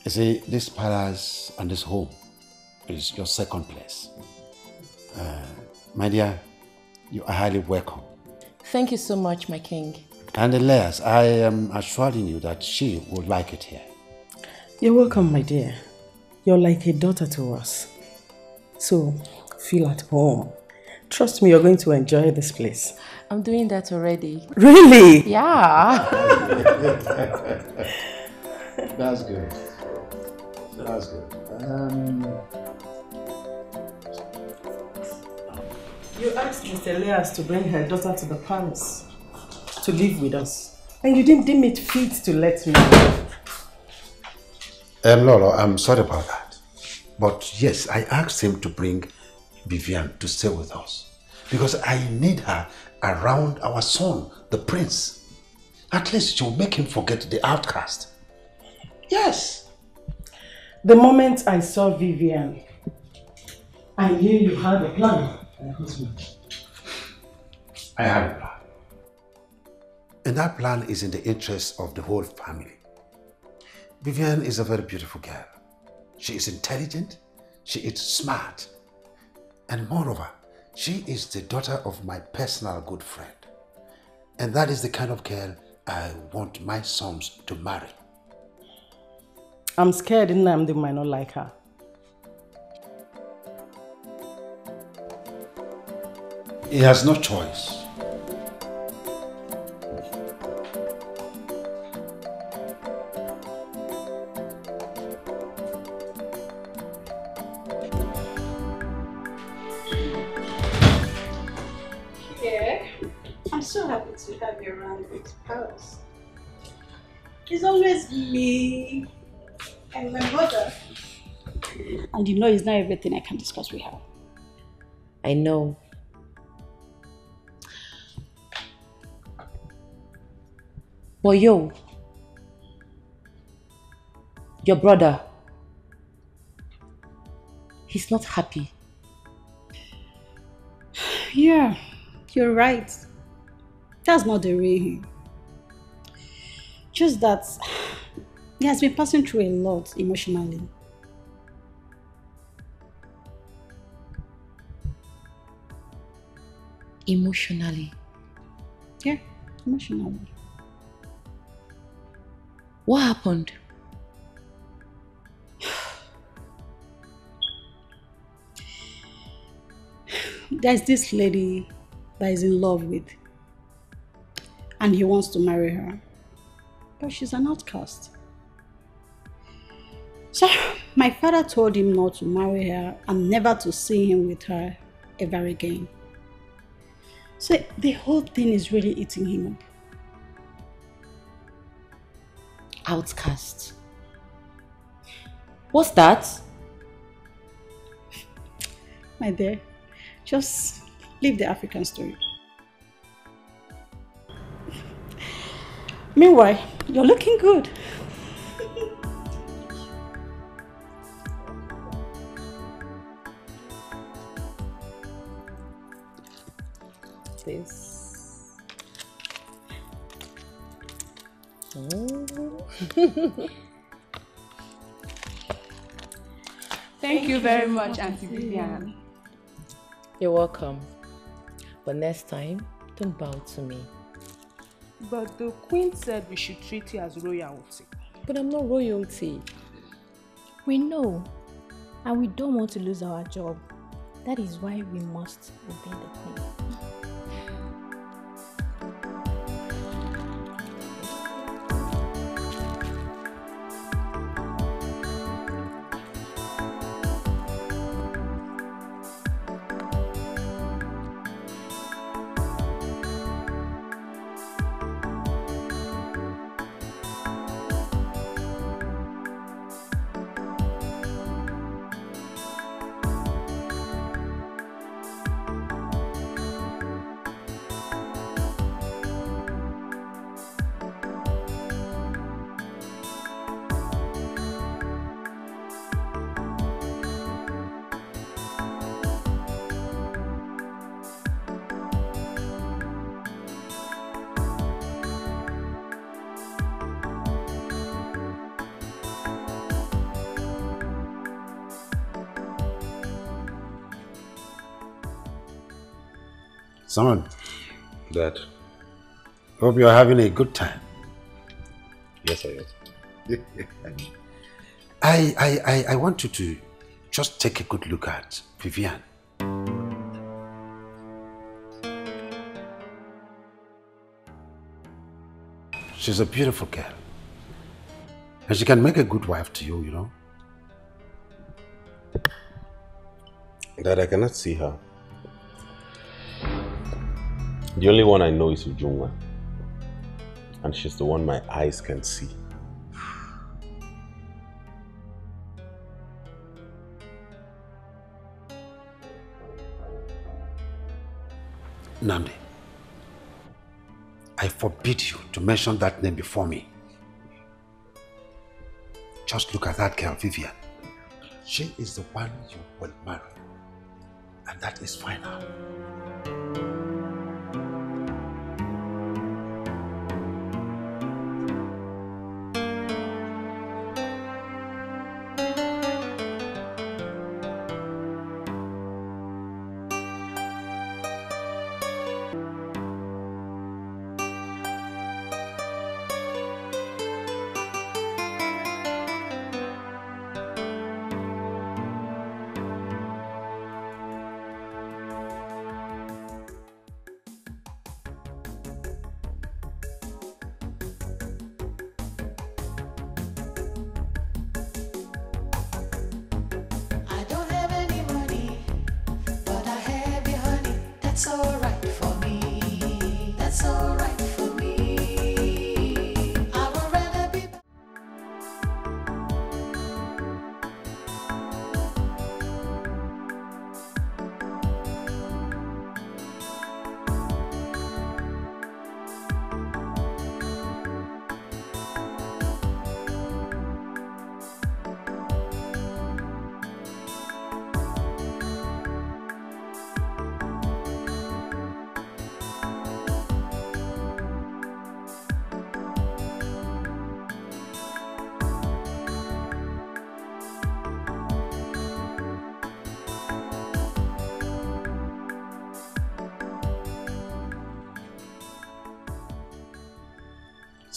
You see, this palace and this home is your second place. Uh, my dear, you are highly welcome. Thank you so much, my king. And Elias, I am assuring you that she will like it here. You're welcome, my dear. You're like a daughter to us. So feel at home. Trust me, you're going to enjoy this place. I'm doing that already. Really? Yeah. That's good. That's good. Um, You asked Mr. Elias to bring her daughter to the palace to live with us. And you didn't deem it fit to let me know. um, Lolo, I'm sorry about that. But yes, I asked him to bring Vivian to stay with us because I need her around our son, the prince. At least she will make him forget the outcast. Yes. The moment I saw Vivian, I knew you had a plan. I have a plan. And that plan is in the interest of the whole family. Vivian is a very beautiful girl. She is intelligent, she is smart, and moreover, she is the daughter of my personal good friend. And that is the kind of girl I want my sons to marry. I'm scared Nnamdi might not like her. He has no choice. It's always me and my mother. And you know it's not everything I can discuss with her. I know. But yo, your brother, he's not happy. Yeah, you're right. That's not the real him. Just that he has been passing through a lot emotionally. Emotionally. Yeah, emotionally. What happened? There's this lady that is in love with, and he wants to marry her, but she's an outcast. So, my father told him not to marry her and never to see him with her ever again. So, the whole thing is really eating him up. Outcast. What's that? My dear, just Leave the African story. Meanwhile, you're looking good. This. Oh. Thank you very much, Auntie Vivian. You're welcome. But next time, don't bow to me. But the queen said we should treat you as royalty. But I'm not royalty. We know, and we don't want to lose our job. That is why we must obey the queen. Son, Dad. hope you're having a good time. Yes, I am. I, I, I, I want you to just take a good look at Vivian. She's a beautiful girl. And she can make a good wife to you, you know. Dad, I cannot see her. The only one I know is Ujunwa. And she's the one my eyes can see. Nnamdi, I forbid you to mention that name before me. Just look at that girl, Vivian. She is the one you will marry. And that is final.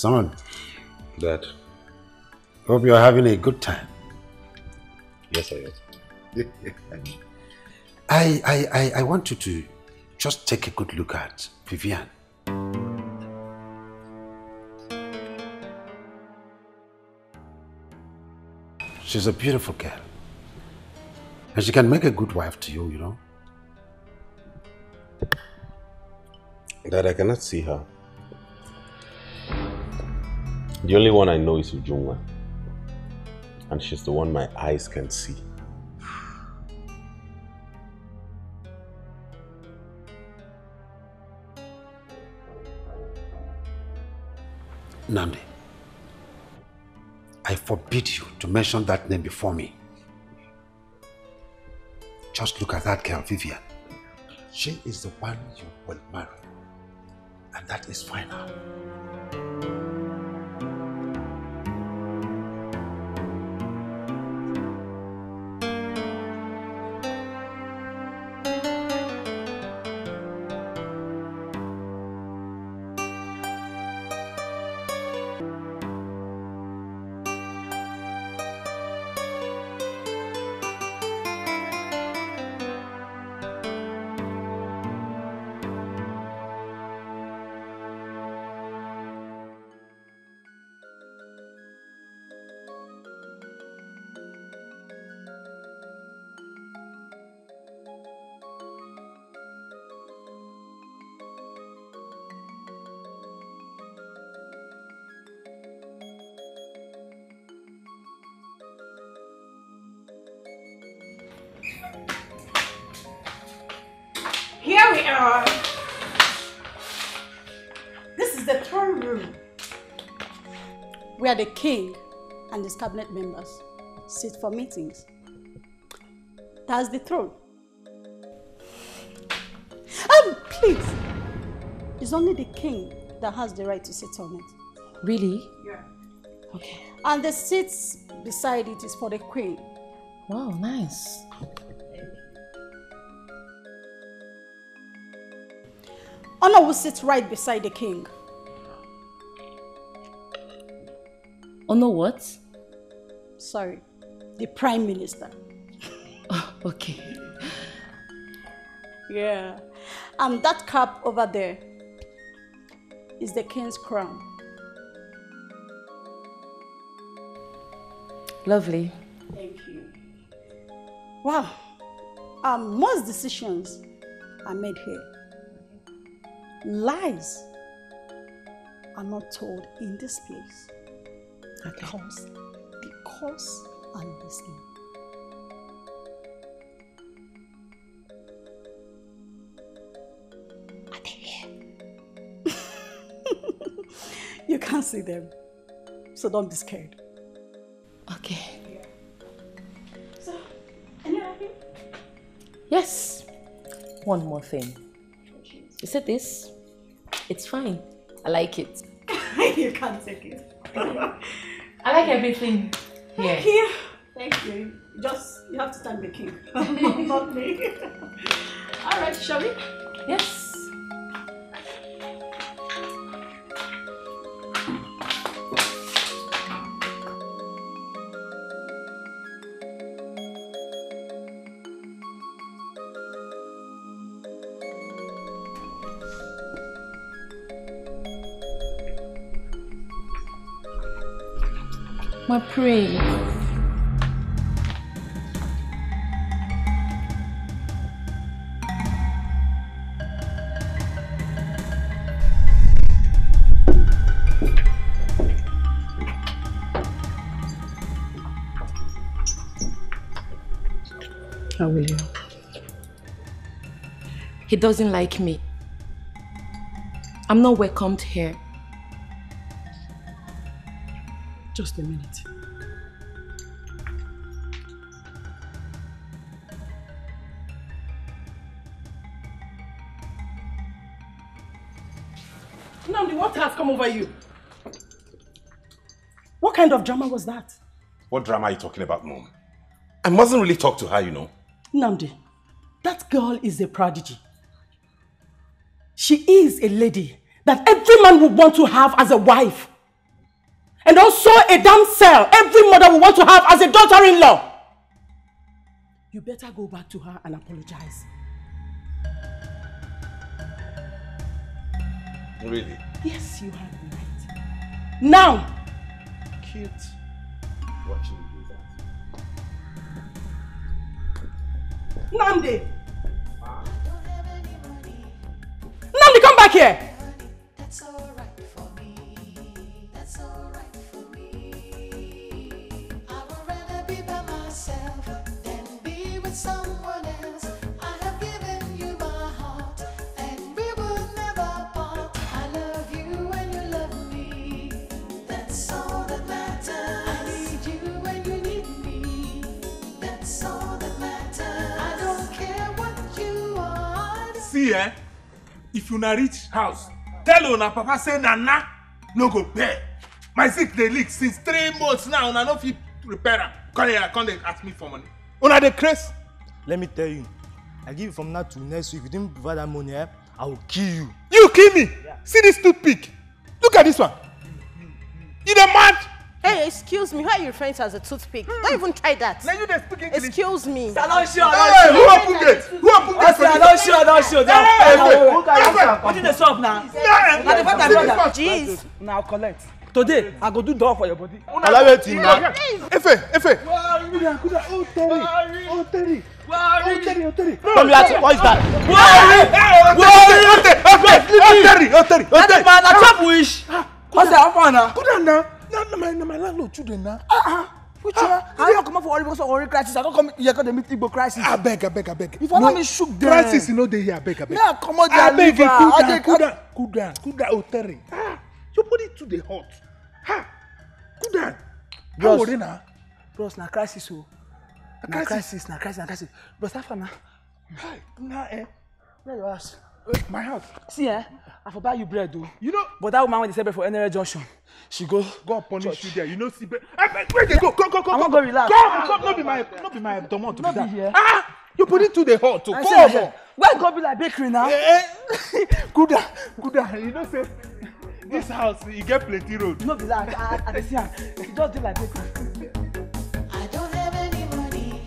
Son, Dad. hope you're having a good time. Yes, I am. I, I, I, I want you to just take a good look at Vivian. She's a beautiful girl. And she can make a good wife to you, you know. Dad, I cannot see her. The only one I know is Ujunwa. And she's the one my eyes can see. Nnamdi, I forbid you to mention that name before me. Just look at that girl, Vivian. She is the one you will marry. And that is final. We are. This is the throne room where the king and his cabinet members sit for meetings. That's the throne. Um, please. It's only the king that has the right to sit on it. Really? Yeah. Okay. And the seats beside it is for the queen. Wow, nice. Honor will sit right beside the king. Honor what? Sorry, the prime minister. Oh, okay. Yeah. And that cap over there is the king's crown. Lovely. Thank you. Wow. Um, most decisions are made here. Lies are not told in this place. Because the cause are listening. Are they here? you can't see them. So don't be scared. Okay. So, any of you? Yes. One more thing. You said this? It's fine. I like it. you can't take it. I like everything here. Thank you. Thank you. Just you have to thank the king, not me. All right, shall we? Yes. My prince. How will you? He doesn't like me. I'm not welcomed here. Just a minute. Kind of drama was that? What drama are you talking about, Mom? I mustn't really talk to her, you know. Nnamdi, that girl is a prodigy. She is a lady that every man would want to have as a wife. And also a damsel every mother would want to have as a daughter-in-law. You better go back to her and apologize. Really? Yes, you have right. Now! Cute. Watching you do that. Come back here! See eh if una reach house tell una papa say nana no go pay my zinc dey leak since three months now una no fit repair am come here come dey ask me for money una dey craze. Let me tell you, I give you from now to next week. If you didn't provide that money, eh, I will kill you. you kill me see this toothpick look at this one you dey mad. Hey, excuse me, why are you referring to as a toothpick? Don't even try that. Now you dey speak English. Excuse me. I don't show, I don't Hey, show. who open gate? Who open gate for I you? don't show, I don't show. Hey, hey, hey, Who carry hey, this one? hey. What did they solve now? Nah, Now the fact that see this brother. one. Jeez. Now collect. Today, I go do door for your body. Allow it in now. Efe, Efe. Kuda, kuda, oh Terry, oh Terry, oh Terry, oh Terry. Come here, what is that? Terry, oh Terry, oh Terry. man, I chop wish. What's that? How far now? Kuda na, na my na my landlord children na. Ah ah. Which one? I don't come up for worry because of worry crisis. I don't come here because they meet Igbo crisis. Abeg, abeg, abeg. If I no me shook them. Crisis no dey here, abeg, abeg. Me I comot their liver. cool down, dey- cool down, cool down, cool down, oh Terry. Ah, your body too dey hot. Ha, cool down. How worry na? Bros, na crisis o. Na crisis? na crisis, na crisis. Bros, how far na? Hi, na eh. Where your house? My house. See eh, I for buy you bread o. You know. But that woman wey dey sell bread for NRA junction, she go. God punish you there. You know see bread. Abeg, where dey go? Come, come, come. I wan come. go relax. Come, come. No be my, no be my domot to be that. here. Ah, your body too dey hot. o. I Come say, on. eh, Why go be like bakery now? Good down, good down. You know say this house e get plenty road. No be like I, I dey see am. E just dey like bakery. I don't have any money,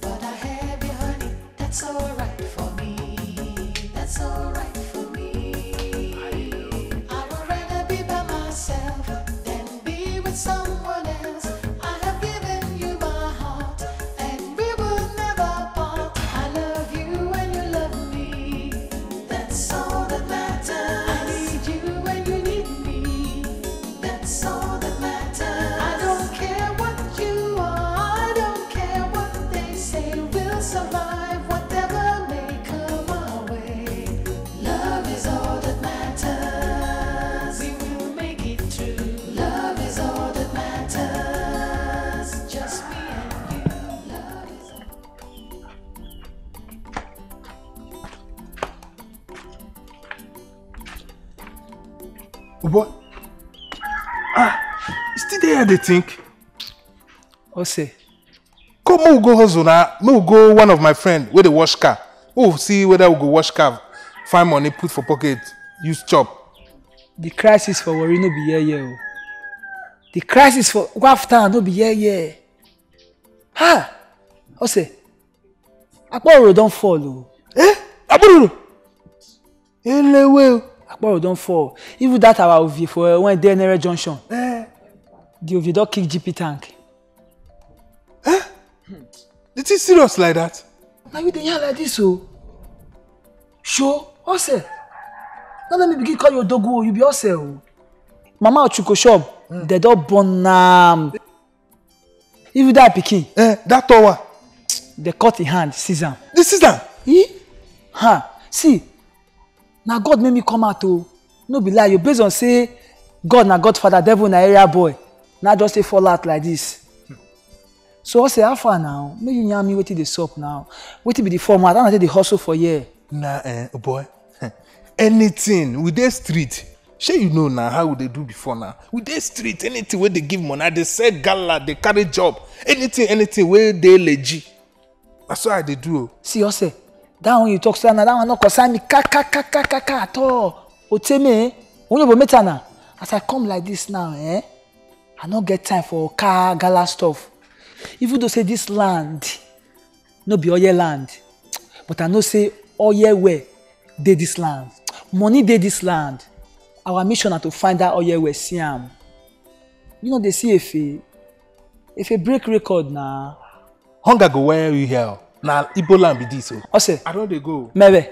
but I have your honey. That's alright for me. That's alright still there dey think? Ose. Come make we go hustle na. Make we go one of my friend wey dey wash car. Make we see whether we go wash car, find money put for pocket, use chop. The crisis for Warri no be here here o. The crisis for Gwaftown no be here here. Ha! Ose. Akporo don fall o. Eh? Akporo? Elewe o. Akporo don fall. Even that our Ovie for uh, when dey Nere junction. Eh? The Ovie don kick GP tank. The thing serious like that? Na you dey yarn like this o. Sure, Ose. No let me begin call you Odogu o, you be Ose o. Mama Ochuko shop, mm. dem don burn am. Even that pikin. Eh, that tower. Dey cut im hand, seize am. Dey seize am? Eh? Ha, see, na God make me come out o. No be lie o, based on say God na godfather, devil na area boy. Na just say fall out like this. So Ose, how far now? Make you yarn me wetin dey sup now. Wetin be the format? How na take dey hustle for here? Na eh, oh boy. Anything we dey street. Shey you know na how we dey do before now. We dey street, anything wey dey give money, I dey sell gala, dey carry job. Anything, anything wey dey legit. Na so I dey do o. See Ose, that one you talk say na that one no concern me kakakakakaka at all. Oteme, Onyobo meta na. As I come like this now, eh, I no get time for car gala stuff. Even though say this land no be oil land, but I know say oil well dey this land. Money dey this land. Our mission na to find that oil well, see am. You no dey see Efe. Efe break record na. Hunger go wear you here. Na Igbo land be this o. Ose. I don dey go. Mebe.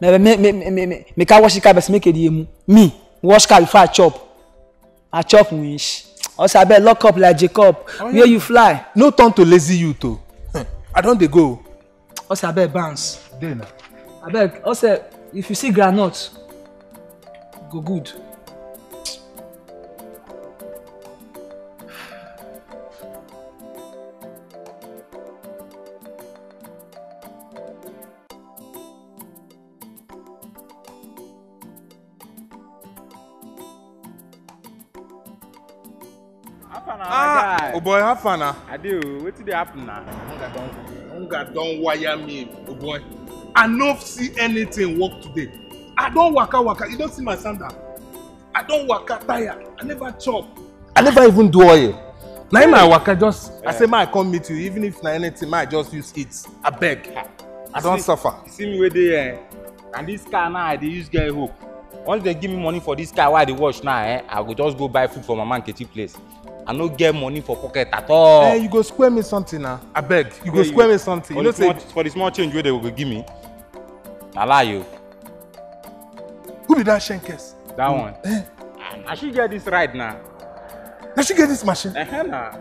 Mebe, me, me, me, me, me, I wash car, but make it emu. Me, wash car before I chop. I chop wish. Ose, I bet lock up like Jacob. Oh, Where you fly? No turn to lazy youth o. I don dey go. Ose, I bet bounce. Na. I beg, Ose, if you see groundnut, go good. Ah, oh boy, have fun now. I do. What did happen now? Hunger don wire me, oh boy. I no see anything work today. I don waka waka, you don see my sandal. I don waka tire, I never chop. I never even do oil. Na him I waka just, I say ma I come meet you, even if na anything ma I just use eat. Abeg, I don See- suffer. You see me wey dey eh? And this car now I dey use get hook. Once they give me money for this car wey I dey wash now eh, I go just go buy food for mama Nkechi place. I no get money for pocket at all. Eh, you go square me something na, abeg, you go Where square me something. For You know say, for the small change wey they go give me. Na lie o. who be that Shenkes? That one. Na she get this ride now. Na she get this machine? Eh, na.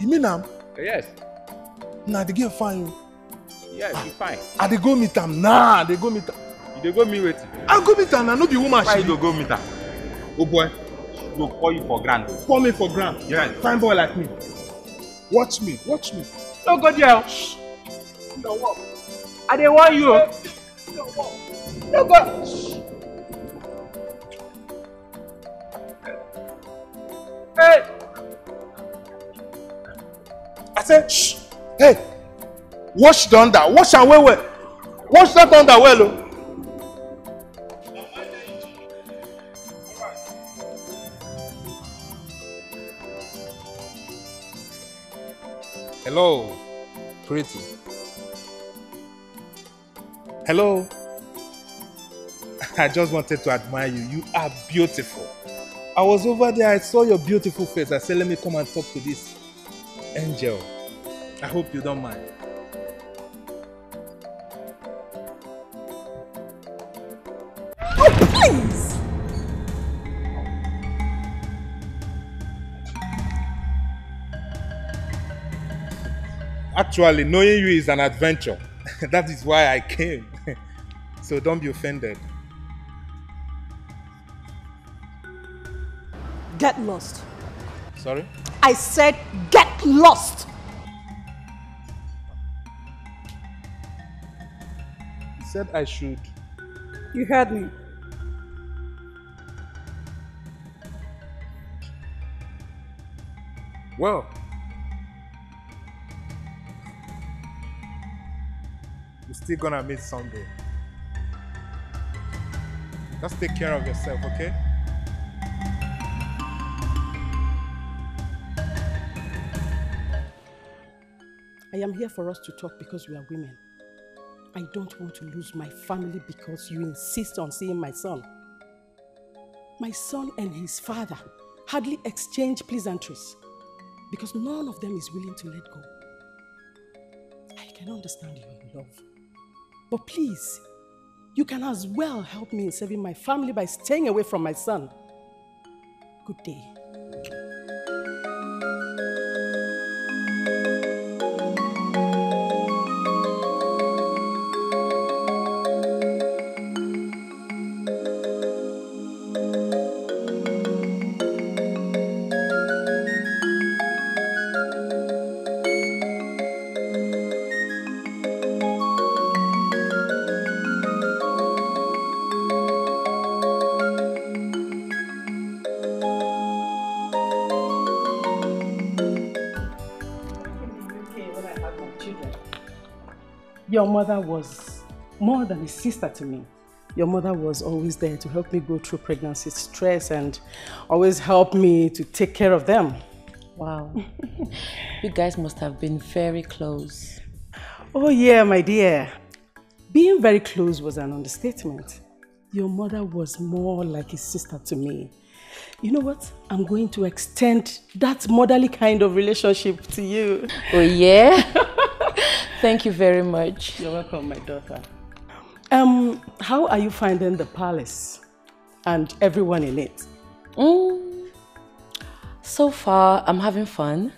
You mean am? Yes. Na the girl fine o. Yes, you fine. I dey go meet am now, I dey go meet am. You dey go meet wetin? I go meet am na, no be woman Why she you go go meet her? Oh boy, Go call you for o. pour me for ground. Yes. Fine boy like me. Watch me, watch me. No go there o. I dey warn you o. No go. Hey. I said, shh, hey, wash the under, wash am well well. Wash that under well o. Hello, pretty. Hello. I just wanted to admire you. You are beautiful. I was over there, I saw your beautiful face. I said, let me come and talk to this angel. I hope you don't mind. Oh, please! Actually, knowing you is an adventure. that is why I came. so don't be offended. Get lost. Sorry? I said get lost. You said I should. You heard me. Well, still gonna meet someday. Just take care of yourself, okay? I am here for us to talk because we are women. I don't want to lose my family because you insist on seeing my son. My son and his father hardly exchange pleasantries because none of them is willing to let go. I can understand your love. But please, you can as well help me in saving my family by staying away from my son. Good day. Your mother was more than a sister to me. Your mother was always there to help me go through pregnancy stress and always help me to take care of them. Wow. you guys must have been very close. Oh, yeah, my dear. Being very close was an understatement. Your mother was more like a sister to me. You know what? I'm going to extend that motherly kind of relationship to you. Oh, yeah? Thank you very much. You're welcome, my daughter. Um, how are you finding the palace and everyone in it? Mm. So far, I'm having fun.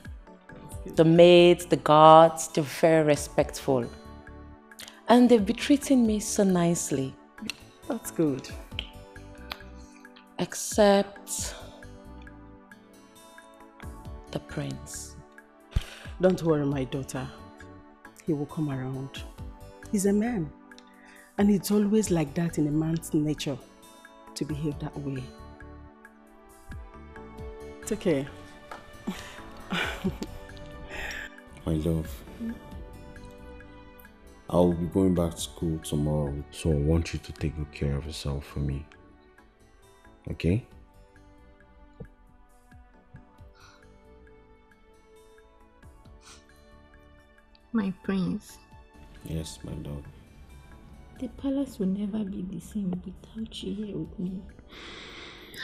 The maids, the guards, they're very respectful. And they've been treating me so nicely. That's good. Except the prince. Don't worry, my daughter. He will come around. He's a man. And it's always like that in a man's nature to behave that way. It's okay. My love. I'll be going back to school tomorrow, so I want you to take good care of yourself for me. Okay? My prince, Yes, my love. the palace will never be the same without you here with me.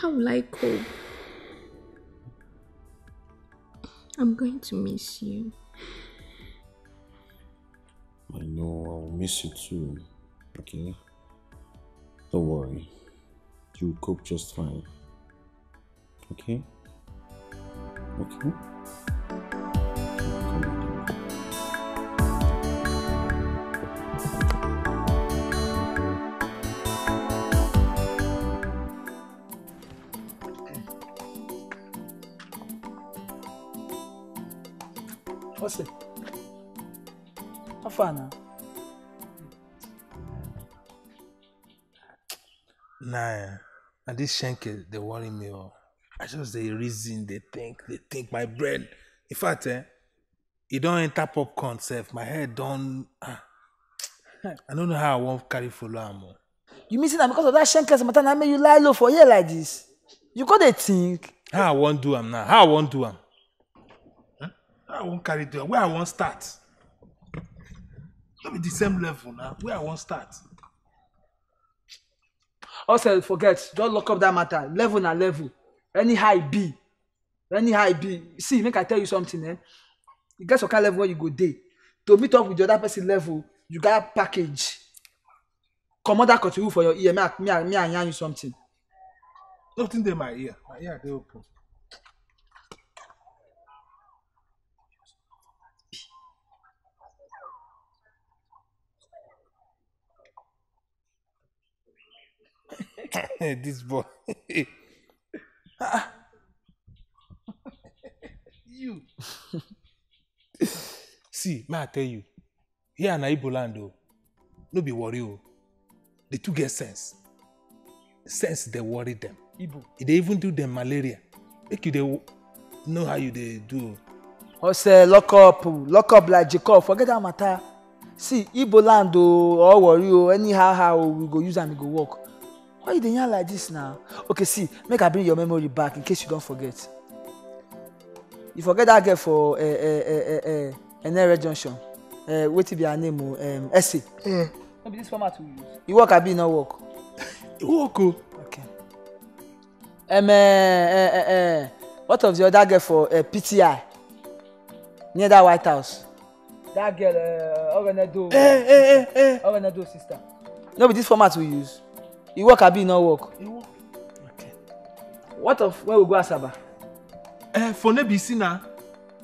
How will I cope? I'm going to miss you. I know I'll miss you too. Okay? Don't worry. You'll cope just fine. Okay? Okay? Far now? Nah, na this shenke dey worry me oh. I just dey reason, dey think, dey think my brain. In fact, eh, e don enter popcorn sef. My head don. ah. I no know how I wan carry follow am oh. You mean say na because of that shankers matter na make you lie low for here like this? You go dey think? How I wan do am now? How I wan do am? I wan carry am? Where I wan start? No be the same level now. Where I wan start? Also forget, just lock up that matter. Level na level. Anyhow e be. Anyhow e be. See, make I tell you something eh. You get some kind level wey you go dey. To meet up with the other person level, you gats package. Comot that cotton wool for your ear, make I, me I, me I yarn you something. Nothing dey my ear. My ear dey open. this boy. You. See, may I tell you, here na Igbo land o, no be worry o. The two get sense. Sense dey worry them. Igbo. E dey even do them malaria. Make you dey know how you dey do o. Ose lock up, lock up like Jacob, forget that matter. See, Igbo land o, or worry o, anyhow how we go use am, e go work. Why you dey yarn like this now? Okay, see, make I bring your memory back in case you don forget. You forget that girl for uh, uh, uh, uh, uh, Enere Junction. Uh, wetin be her name o? Um, Essie. Mm. No be this format we use. E work abi e no work? E work o. Okay. Um, uh, uh, uh, uh, what of the other girl for uh, PTI? Near that White House. That girl, uh, Orenedo. Eh, eh, eh, eh. Orenedo sister. No be this format we use. E work abi e no work? E work. What of when we go Asaba? Eh, for no be see na.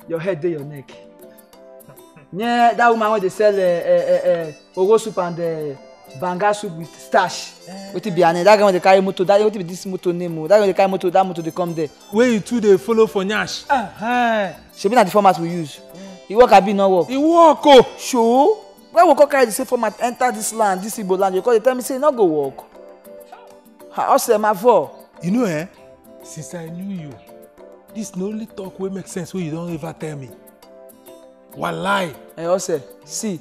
Your head dey your neck. Near that woman wey dey sell uh, uh, uh, ogo soup and uh, banga soup with starch. Wetin be her name? That girl wey dey carry motor. That wetin be this motor name o? That girl dey carry motor. That motor dey come there. Wey you two dey follow for nyash. Uh-huh. Shebi na the format we use. E work abi e no work? E work o. Sure. When we come carry the same format enter this land, this Igbo land, you come dey tell me say e no go work. Ha, Ose ma vo. You know eh, since I knew you, this na only talk wey make sense wey you don ever tell me. Walai. Eh, Ose, see,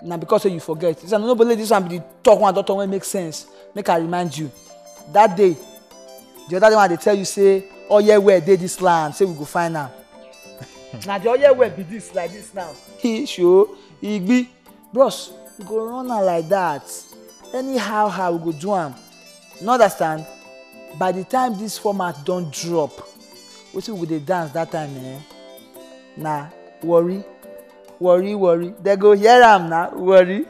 na because say you forget. This one no be this one be the talk one I don talk wey make sense. Make I remind you. That day, the other day when I dey tell you say oye well dey this land, say we go find am. na the oye well be this like this now. He sure, igbi. Bros, we go run am like that. Anyhow how we go do am. You understand? By the time this format don drop, wetin we dey dance that time eh? na worry worry worry dem go hear am na worry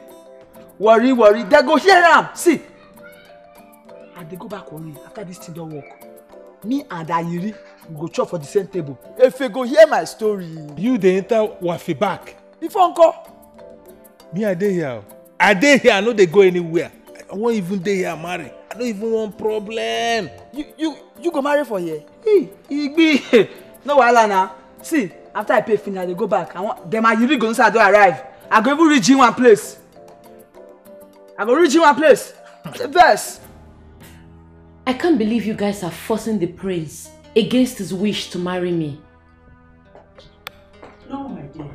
worry worry dem go hear am see i dey go back worry after this thing don work me and ayiri we go chop for the same table efe go hear my story. You dey enter wafi back. before nko. Me I dey here o. I dey here I no dey go anywhere. I wan even dey here marry. I no even want problem. you you you go marry for here. Hey, igbi no wahala na see after i pay finish i dey go back i wan dem ayiri go know say i don arrive i go even reach in one place i go reach in one place the vex. I can't believe you guys are forcing the prince against his wish to marry me. dear.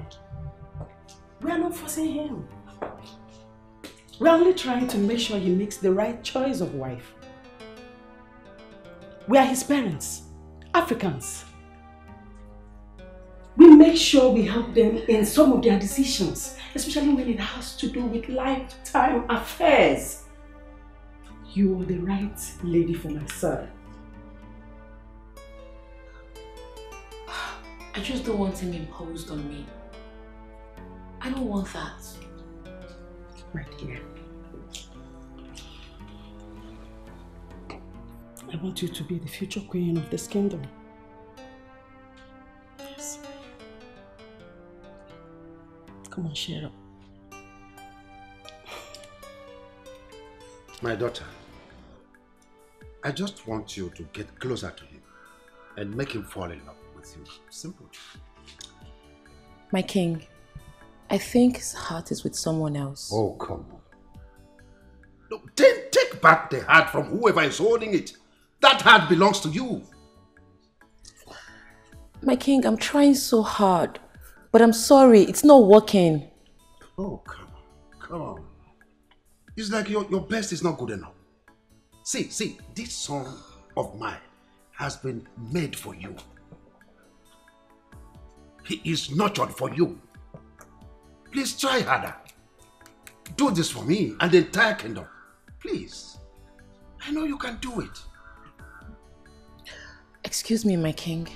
We are not forcing him. We're only trying to make sure he makes the right choice of wife. We are his parents, Africans. We make sure we help them in some of their decisions, especially when it has to do with lifetime affairs. You are the right lady for my son. I just don't want him imposed on me. I don't want that. My here. I want you to be the future queen of this kingdom. Yes. Come on, share up. My daughter, I just want you to get closer to him and make him fall in love with you. Simple. My king, I think his heart is with someone else. Oh, come on. Look, take, take back the heart from whoever is holding it. That heart belongs to you. My king, I'm trying so hard, but I'm sorry, it's not working. Oh, come on. Come on. It's like your, your best is not good enough. See, see, this song of mine has been made for you. He is nurtured for you. Please try harder. Do this for me and the entire kingdom. Please. I know you can do it. Excuse me, my king.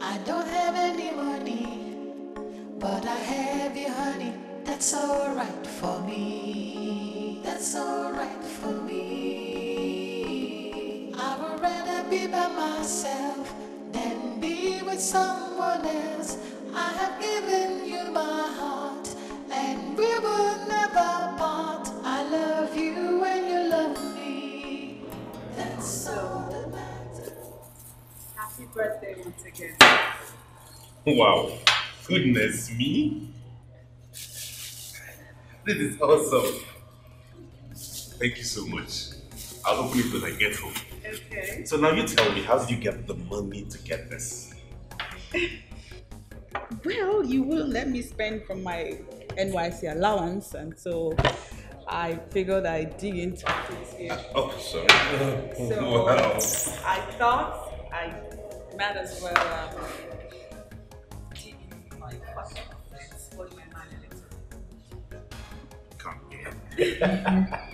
I don't have any money, but I have you, honey. That's alright for me. That's alright myself than be with someone else. I have given you my heart, and we will never part. I love you and you love me. That's all that matters. Happy birthday once again. Wow. Goodness me. This is awesome. Thank you so much. I'll open it when I get home. Okay. So now you tell me, how did you get the money to get this? Well, you wouldn't let me spend from my NYSC allowance, and so I figured I'd dig into here. Oh, sorry. So wow. I thought I might as well um, dig into my pocket and spoil my mind a little. Come here.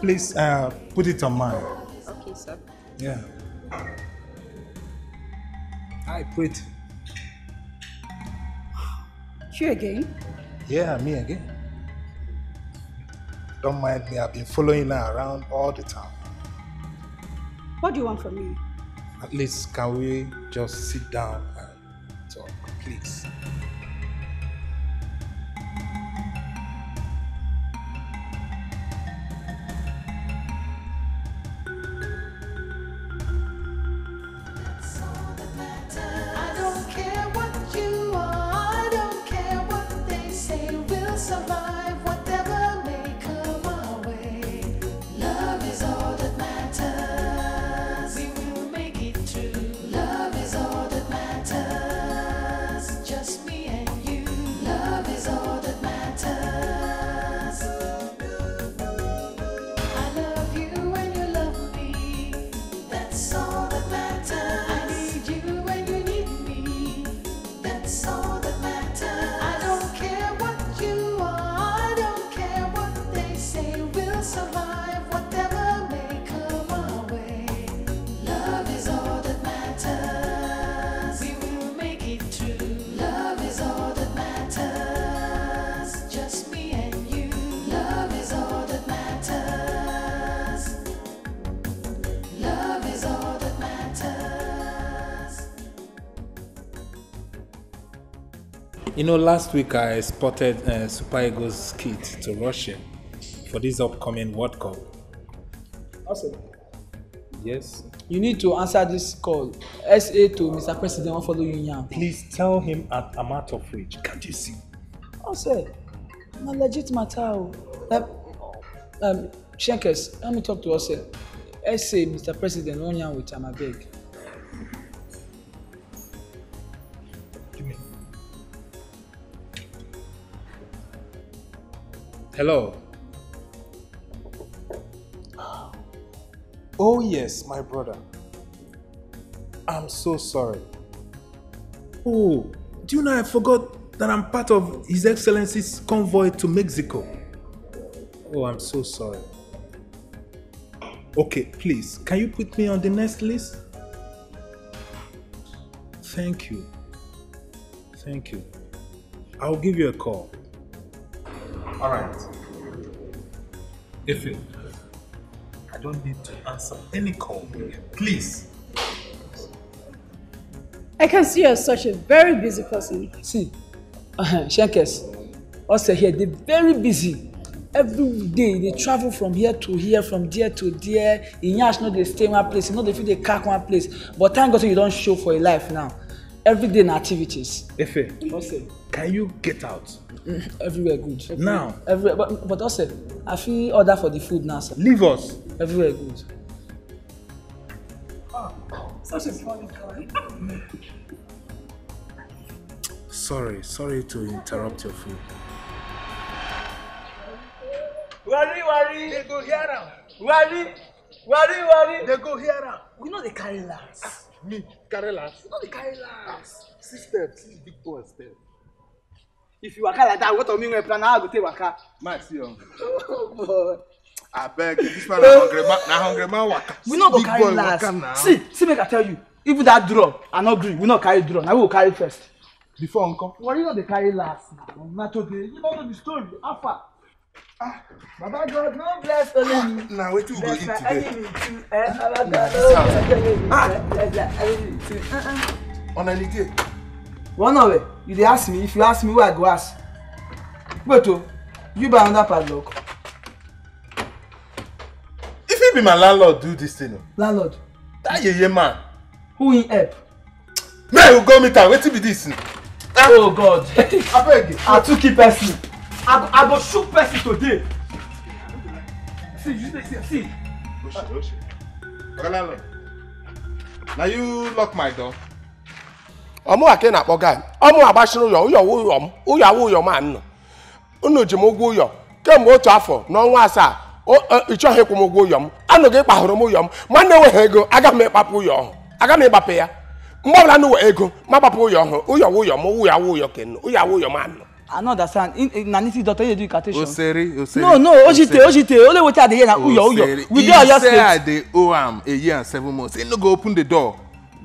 please uh, put it on mine. Okay, sir. Yeah. Hi, Pretty. You again? Yeah, me again. Don't mind me, I've been following her around all the time. What do you want from me? At least, can we just sit down and talk, please? You know, last week I exported uh, Super Eagles kit to Russia for this upcoming World Cup. Also, Yes. you need to answer this call. SA to Mr. President wan follow you yarn. Please tell him at, of reach. Can't you see? Also, na legit matter o. Um, Shenkes, let me talk to us. SA Mr. President wan yarn with am abeg. Hello. Oh, yes, my brother. I'm so sorry. Oh, do you know I forgot that I'm part of His Excellency's convoy to Mexico? Oh, I'm so sorry. Okay, please, can you put me on the next list? Thank you. Thank you. I'll give you a call. All right. If it, I don't need to answer any call. Please. I can see you're such a very busy person. See, uh huh. Shenkes, also here dey very busy. Every day they travel from here to here, from there to there. Inyash no they stay one place, e no dey fit dey cack one place. But thank God say you don show for your life now. Every day na activities. Efe, Ose, can you get out? mm, everywhere good. Now? Everywhere, but but Ose, I fit order for the food now, sir. Leave us. Everywhere good. Such a funny guy. Sorry, sorry to interrupt your food. Worry, worry. They go hear am. Worry, worry, worry. They go hear am. We no dey carry last. Me, carry last. We no dey carry last. Six steps, six big boy step. If you waka like that, what of me wey plan how I go take waka? My see am. Oh boy. Abeg, this man na hungry man, na hungry man waka. We no go carry last. now. See, see make I tell you, even that draw, I no gree. We no carry draw. Na we go carry first. Before uncle. Worry no dey carry last. Na today, you no know the story. How far? Ah, Baba God, no bless only me. Na wetin we go eat today? enemy too. Eh, Baba God, no bless enemy. Ah. Bless my enemy too. Uh-uh. On any day. One it, you dey ask me. If you ask me, who I go ask? Wait you buy another padlock. If he be my landlord do this thing, Landlord, that yeye man, who him help? may you go meet am, wetin be this? Oh God. Abeg. I too keep person. I go, I go shoot person today. See, you see, see, see. Oshie, oshie. Oga landlord, na you lock my door. ọmụ a ka ị na-akpọ gaa ọmụ agbachiri ụyọ ụyọ ụyọ m ụyọ awụ ụyọ m unu ji m ụgwọ ụyọ. Kemgbe otu afọ n'ọnwa asaa o- e, ị chọghị ịkwụ m ụgwọ ụyọ m. Anụ gị kpahụrụ m ụyọ m. Ma nna enweghị ego aga m ịkpapụ ụyọ aga m ịgbapụ ya. Mgbe ọbụla nụ ego ma gbapụ ụyọ ọhụ ụyọ ụyọ m ụyọ awụ ụyọ ke nụ ụyọ awụ ụyọ m anọ. I no understand. In, in, na native doctor, you dey do incantation. Oseri, Oseri. No, no, Ojite, Ojite. Only wetin I dey hear na uyo, uyo. We dey Oyo He say I state. dey owe am a year and seven months. He no go open the door.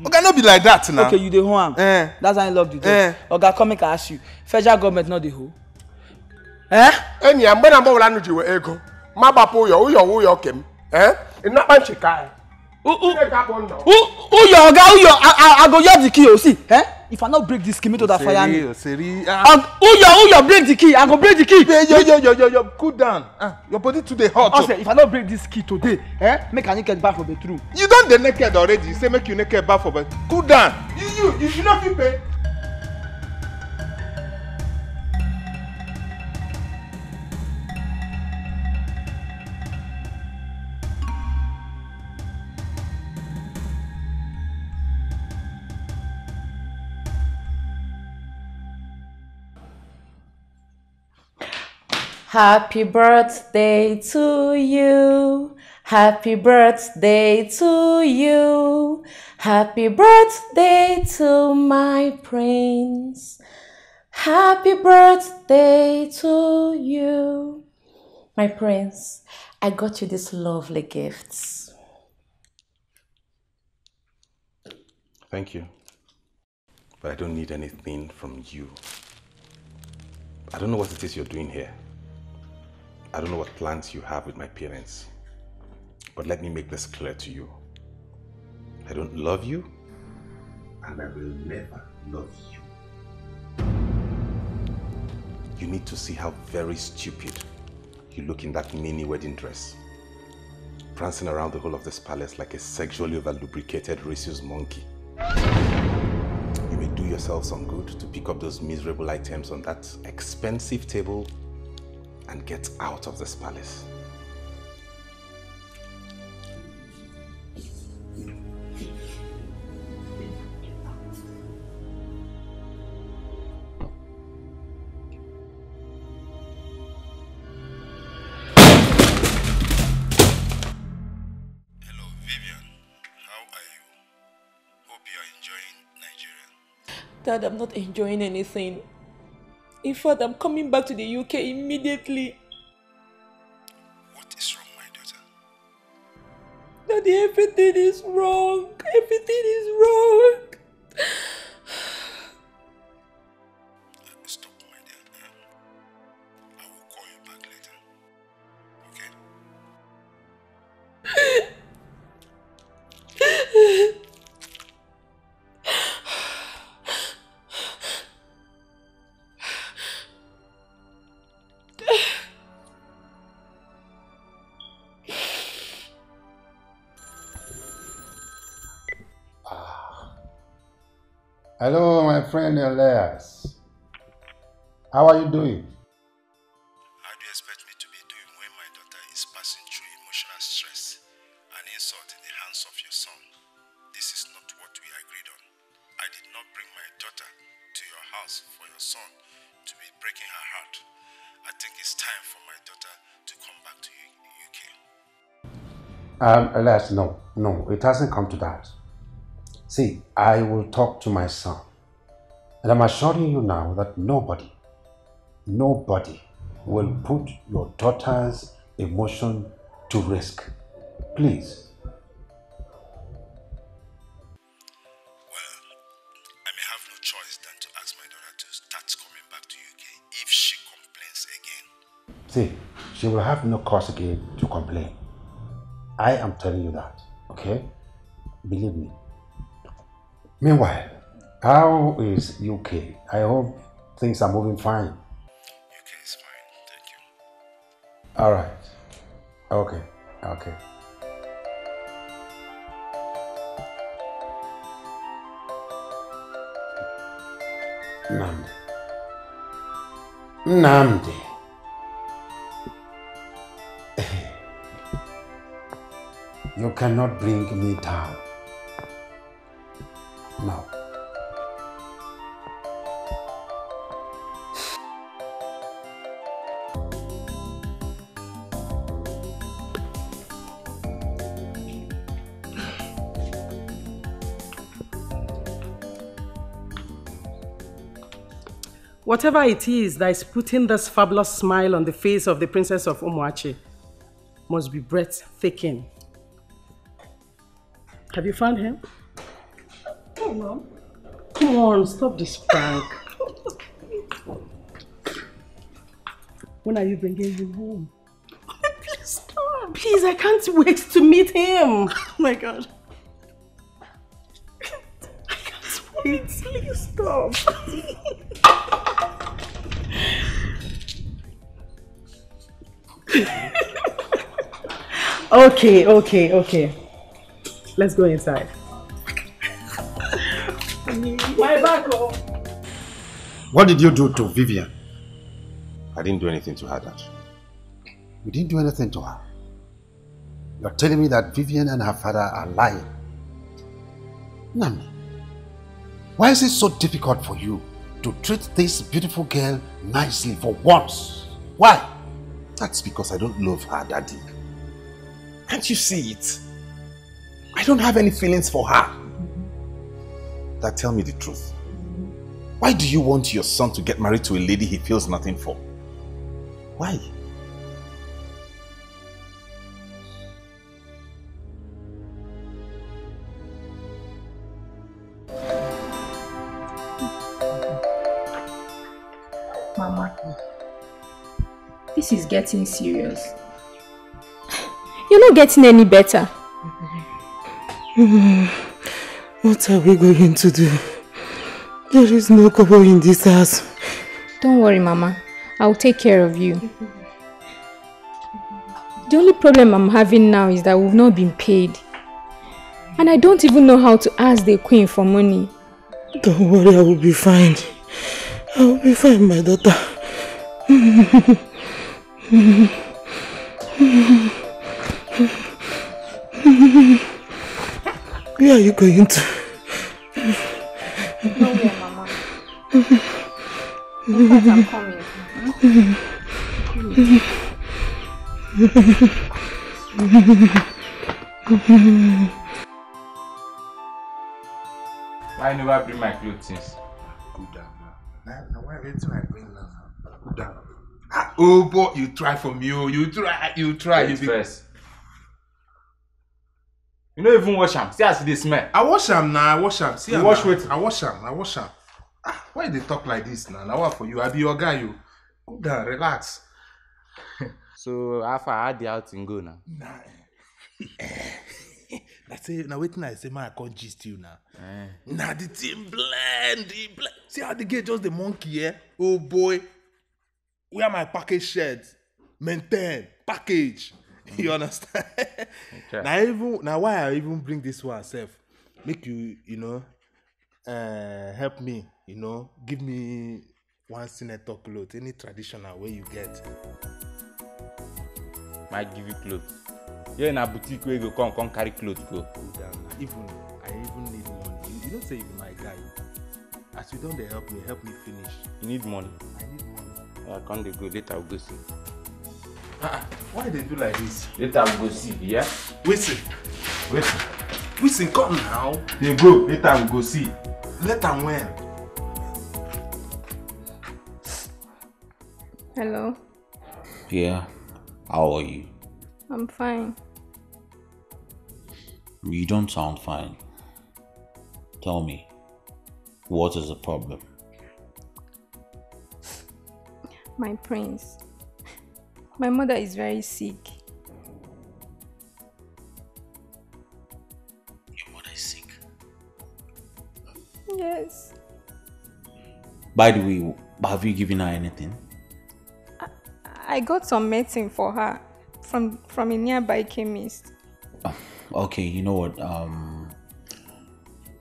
Oga no be like that now. Okay, you dey hold am. Eh. That's why I love the door. Eh. Oga, come make I ask you. Federal government no dey hold. Eh? enyi ya mgbe na mgbe ọbụla nụ ji wee ego ma gbapụ ụyọ ụyọ ụyọ ke m ee ịnakpa nchika anyị Chineke abụ nnọọ. Who, uyo, Oga, uyo. I, I, I go hear the key, oh, see. Eh? If I no break this key, me to that fire me. Oseri, Oseri. Og- Uyo, uyo, break the key. I go break the key. Yo, yo, yo, yo, yo, cool down. Ah, your body too dey hot. Also, if I no break this key today, eh? Make I get back for bedroom. You don dey naked already. You say make you naked back for bed. Cool down. You, you, you, you no fit pay. Happy birthday to you. Happy birthday to you. Happy birthday to my prince. Happy birthday to you. My prince, I got you these lovely gifts. Thank you. But I don't need anything from you. I don't know what it is you're doing here. I don't know what plans you have with my parents. But let me make this clear to you. I don't love you, and I will never love you. you need to see how very stupid you look in that mini wedding dress. Prancing around the whole of this palace like a sexually over-lubricated rhesus monkey. You may do yourself some good to pick up those miserable items on that expensive table and get out of this palace. Hello, Vivian. How are you? Hope you are enjoying Nigeria. Dad, I'm not enjoying anything. In fact, I'm coming back to the UK immediately. What is wrong, my daughter? Daddy, everything is wrong. Everything is wrong. Friend Elias. How are you doing? How do you expect me to be doing when my daughter is passing through emotional stress and insult in the hands of your son? This is not what we agreed on. I did not bring my daughter to your house for your son to be breaking her heart. I think it's time for my daughter to come back to you, UK. Um, Elias, no, no, it hasn't come to that. See, I will talk to my son. And I'm assuring you now that nobody, nobody will put your daughter's emotion to risk. Please. Well, I may have no choice than to ask my daughter to start coming back to UK if she complains again. See, she will have no cause again to complain. I am telling you that, okay? Believe me. Meanwhile, how is UK? I hope things are moving fine. UK is fine, thank you. All right. Okay. Okay. Nnamdi. Nnamdi. You cannot bring me down. No. Whatever it is that is putting this fabulous smile on the face of the Princess of Umuachi must be breathtaking. Have you found him? Oh, Mom. Come on, stop this prank. when are you bringing him home? Please stop. Please, I can't wait to meet him. Oh my god. I can't wait. Please stop. Okay, okay, okay. Let's go inside. My back, oh. What did you do to Vivian? I didn't do anything to her, Dad. You didn't do anything to her. You're telling me that Vivian and her father are lying. Nami, why is it so difficult for you to treat this beautiful girl nicely for once? Why? That's because I don't love her, Daddy. Can't you see it? I don't have any feelings for her. Dad, tell me the truth. Why do you want your son to get married to a lady he feels nothing for? Why? This is getting serious. You're not getting any better. What are we going to do? There is no cover in this house. Don't worry, Mama. I'll take care of you. The only problem I'm having now is that we've not been paid. And I don't even know how to ask the queen for money. Don't worry, I will be fine. I will be fine, my daughter. Where are you going to? Nowhere, Mama. In fact, I'm coming. Why you never bring my clothes since? Good down now. Now, now why wait till I bring now? Good down. Ah, oh boy, you try for me, oh, you try, you try. You first. You no even wash am. See as e dey smell. I wash am now, I wash am. See You am wash wetin? I wash am, I wash am. Ah, why they talk like this now? Now what for you? I be your guy, you. Good down, relax. So how far how the outing go now? Nah. I say, now waiting, I say, man, I can't gist you now. Eh. Nah, the team blend, the blend. See how the get just the monkey, eh? Oh boy. Where my package shirt? Maintain, package. You understand? Now even now why I even bring this one self, make you, you know, uh, help me, you know, give me one senator cloth, any traditional way you get. Might give you clothes. Here na boutique wey you go come come carry clothes go. Even I even need money. You, you don't say be my guy. As you don't help me, help me finish. You need money. I need money. Yeah, come dey go later we go see. Ah, why they do like this? Later we go see, yeah? Listen, Listen. listen, come now. They go, later we go see. Later when? Hello, Yeah. How are you? I'm fine. You don't sound fine. Tell me, what is the problem? My prince. My mother is very sick. Your mother is sick. Yes. By the way, have you given her anything? I got some medicine for her from from a nearby chemist. Okay, you know what? Um,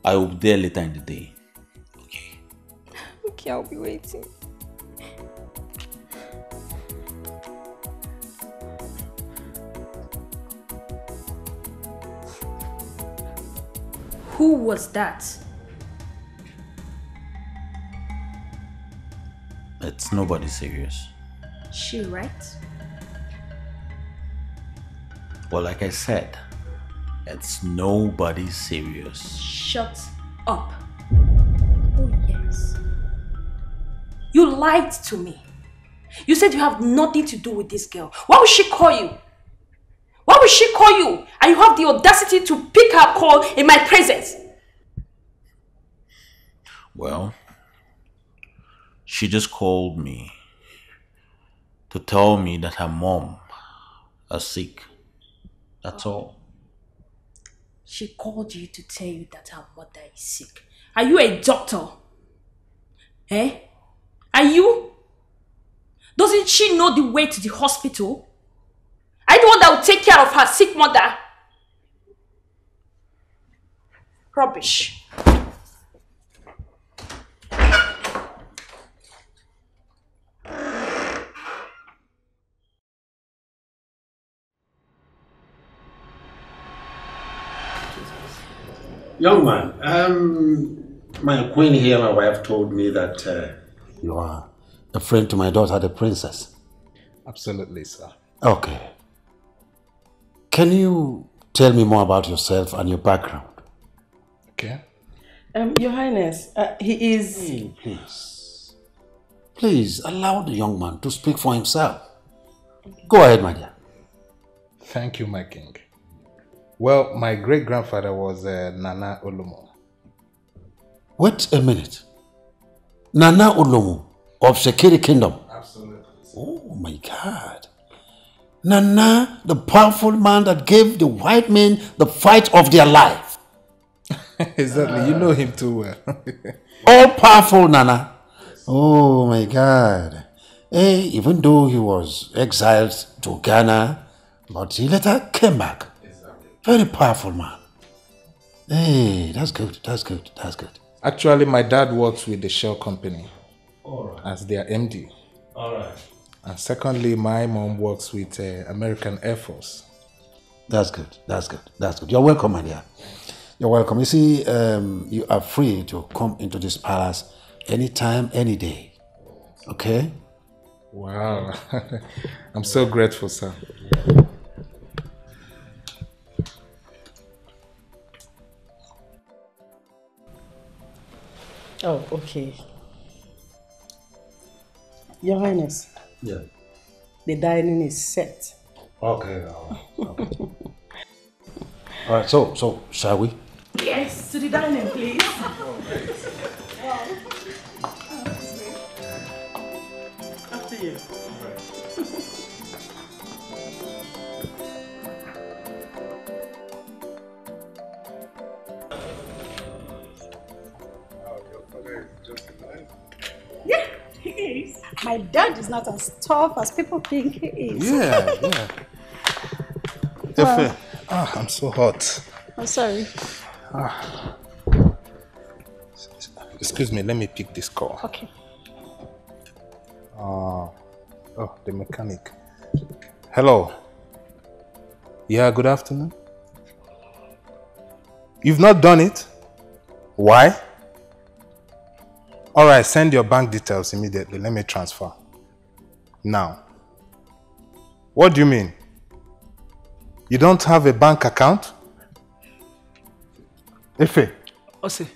I will be there later in the day. Okay. Okay, I'll be waiting. Who was that? It's nobody serious. She, right? Well, like I said, it's nobody serious. Shut up. Oh, yes. You lied to me. You said you have nothing to do with this girl. Why would she call you? Would she call you? And you have the audacity to pick her call in my presence. Well, she just called me to tell me that her mom is sick. That's all. She called you to tell you that her mother is sick. Are you a doctor? Eh? Are you? Doesn't she know the way to the hospital? Are you the one that will take care of her sick mother? Rubbish. Young man, um, my queen here, my wife, told me that uh, you are a friend to my daughter, the princess. Absolutely, sir. Okay. Can you tell me more about yourself and your background? Okay. Um, Your Highness, uh, he is. please. Please allow the young man to speak for himself. Go ahead, my dear. Thank you, my king. Well, my great grandfather was uh, Nana Olomu. Wait a minute. Nana Olomu of Itsekiri Kingdom. Absolutely. Oh my God. Nana, the powerful man that gave the white men the fight of their life. exactly. You know him too well. All powerful Nana. Oh my God. Eh, even though he was exiled to Ghana, but he later came back. Exactly. Very powerful man. Hey, that's good. That's good. That's good. Actually, my dad works with the Shell company Alright. as their MD. All right. And secondly, my mom works with uh, American Air Force. That's good. That's good. That's good. You're welcome, my dear. You're welcome. You see, um, you are free to come into this palace anytime, any day. Okay? Wow. I'm so grateful, sir. Oh, okay. Your Highness, Yeah. the dining is set. Okay. okay. All right. So, so shall we? Yes, to the dining, please. After you. My dad is not as tough as people think he is. Yeah, yeah. Well- Efe, ah, I'm so hot. I'm sorry. Ah. Excuse me, let me pick this call. Okay. Uh, oh, the mechanic. Hello. Yeah, good afternoon. You've not done it? Why? All right, send your bank details immediately. Let me transfer. Now. What do you mean? You don't have a bank account? Efe, Ose,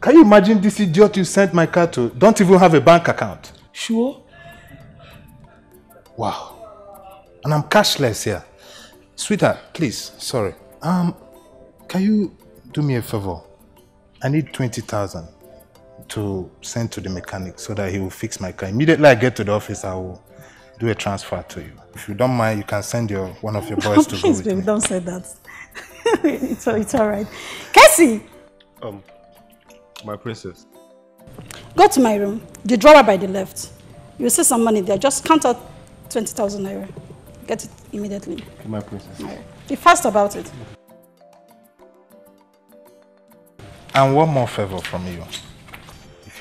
can you imagine this idiot you sent my car to? Don't even have a bank account. sure? Wow. And I'm cashless here. Sweetheart, please, sorry. Um, can you do me a favor? I need 20,000 to send to the mechanic so that he will fix my car. Immediately I get to the office, I will do a transfer to you. If you don't mind, you can send your one of your boys to go Please, with baby, me. don't say that. it's, all- it's all right. Casey, Um, my princess. go to my room. The drawer by the left. You'll see some money there. Just count out 20,000 naira. Get it immediately. My princess. Be fast about it. And one more favor from you.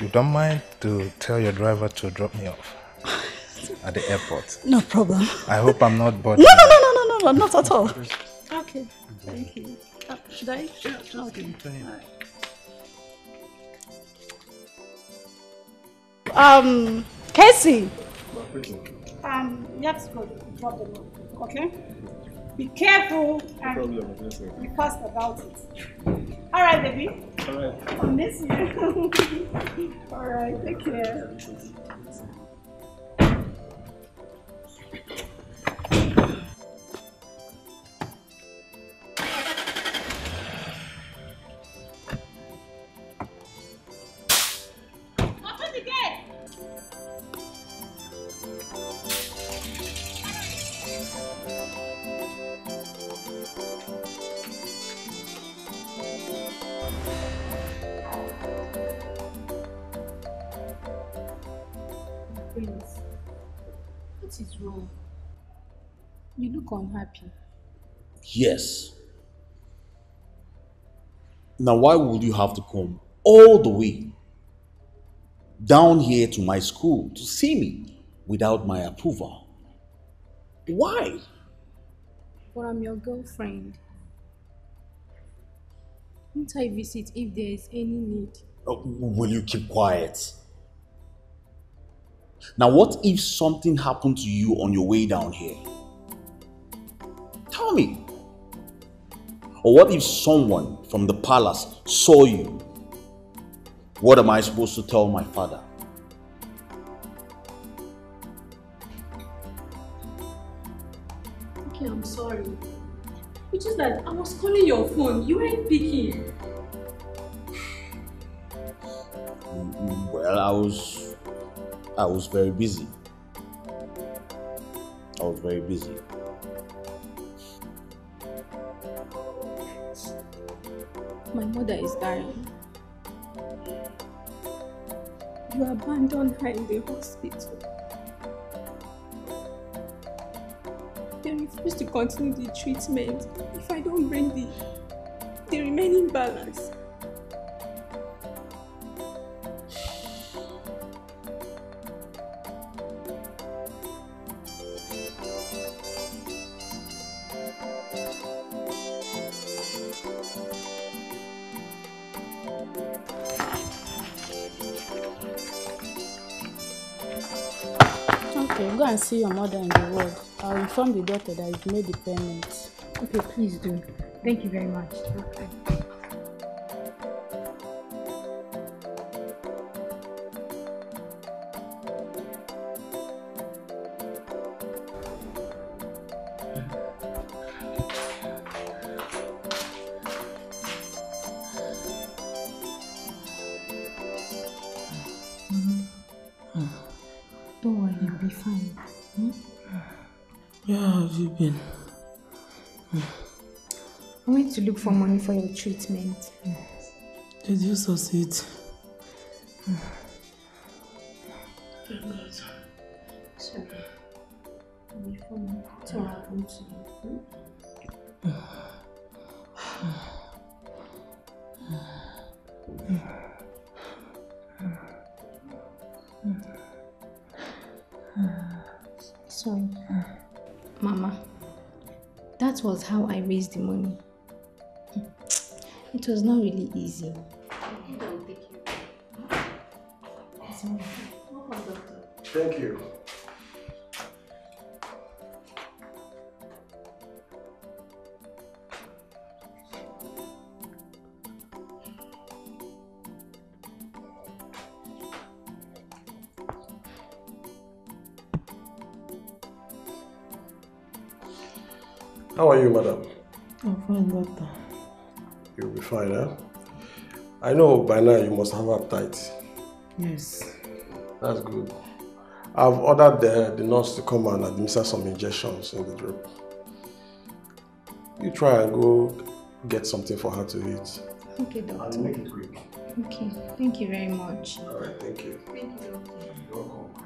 If you don't mind to tell your driver to drop me off at the airport. No problem. I hope I'm not No, bothering. no, no, no, no, no, not at all. Okay, thank you. Uh, should I? Yeah, okay. Um, Casey. Um, you have to go drop the load, okay? Be careful and be fast about it. All right, baby. All right. I miss you. All right, take care. What is wrong? You look unhappy. Yes. Now, why would you have to come all the way down here to my school to see me without my approval? Why? But I'm your girlfriend. Won't I visit if there is any need? Oh, Will you keep quiet? Now, what if something happened to you on your way down here? Tell me. Or what if someone from the palace saw you? What am I supposed to tell my father? Okay, I'm sorry. It's just that I was calling your phone. You weren't picking. Well, I was I was very busy. I was very busy. My mother is dying. You abandoned her in the hospital. They refuse to continue the treatment if I don't bring the, the remaining balance. And see your mother in the ward. I'll inform the doctor that you've made the payment. Okay, please do. Thank you very much. For your treatment. Did you succeed? I know by now you must have appetite. Yes. That's good. I've ordered the, the nurse to come and administer some injections in the drip. You try and go get something for her to eat. Okay, doctor. And make it quick. Okay, thank you very much. Alright, thank you. Thank you, doctor. You're welcome.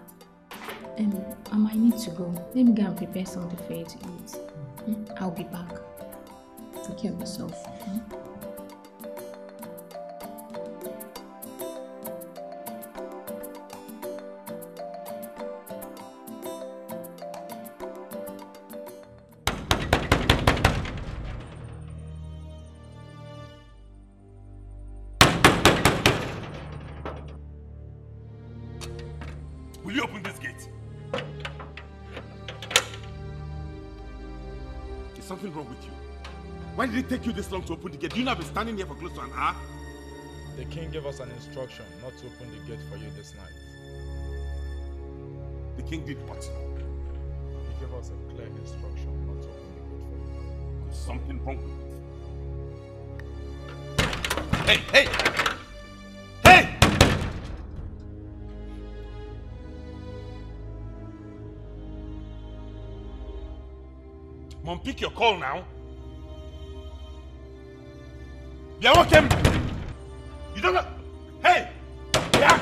Um, I might need to go. Let me go and prepare something for you to eat. Hmm? I'll be back. Take care of yourself. hmm? It take you this long to open the gate? You know I've been standing here for close to an hour. The king gave us an instruction not to open the gate for you this night. The king did what? He gave us a clear instruction not to open the gate for you. There's something wrong with it. Hey, hey! Hey! Mom, pick your call now. Yeah, welcome. You don't know. Hey! Yeah!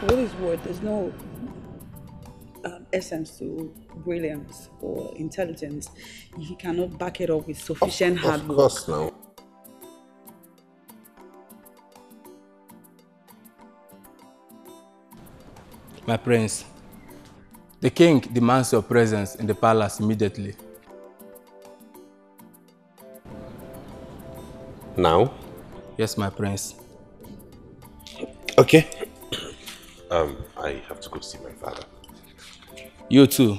For what it's worth, there's no um, essence to brilliance or intelligence if you cannot back it up with sufficient hard Of work. course now. My prince, the king demands your presence in the palace immediately. Now? Yes, my prince. Okay. Um, I have to go see my father. You too.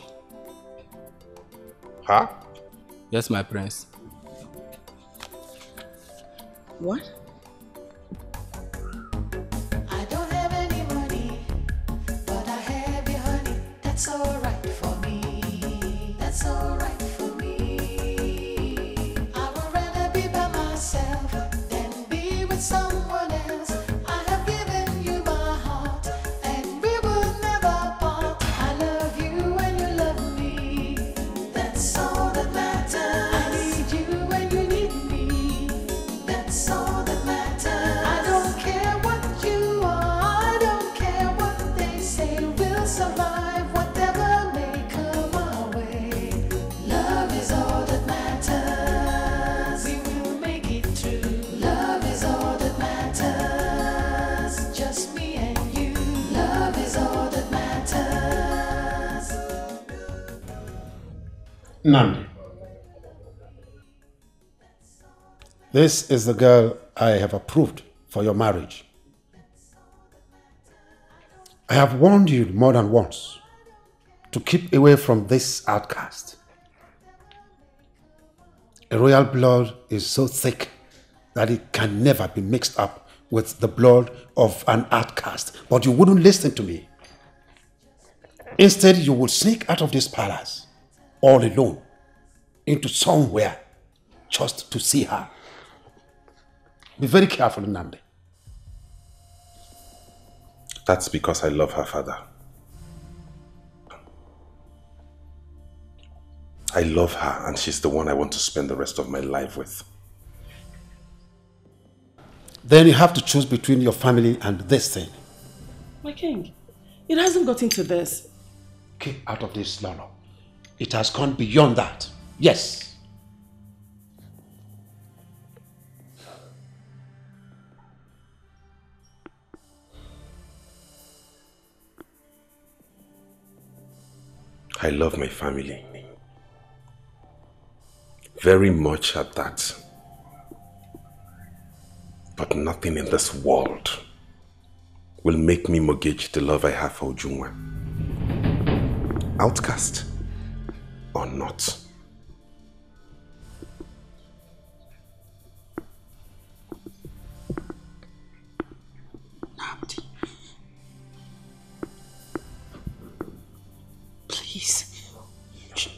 Huh? Yes, my prince. What? This is the girl I have approved for your marriage. I have warned you more than once to keep away from this outcast. A royal blood is so thick that it can never be mixed up with the blood of an outcast. But you wouldn't listen to me. Instead, you would sneak out of this palace all alone into somewhere just to see her. Be very careful, Nnamdi. That's because I love her father. I love her and she's the one I want to spend the rest of my life with. Then you have to choose between your family and this thing. My king, it hasn't got into this. Keep out of this, Lolo. It has gone beyond that. Yes. I love my family. Very much at that. But nothing in this world will make me mortgage the love I have for Ujunwa. Outcast or not.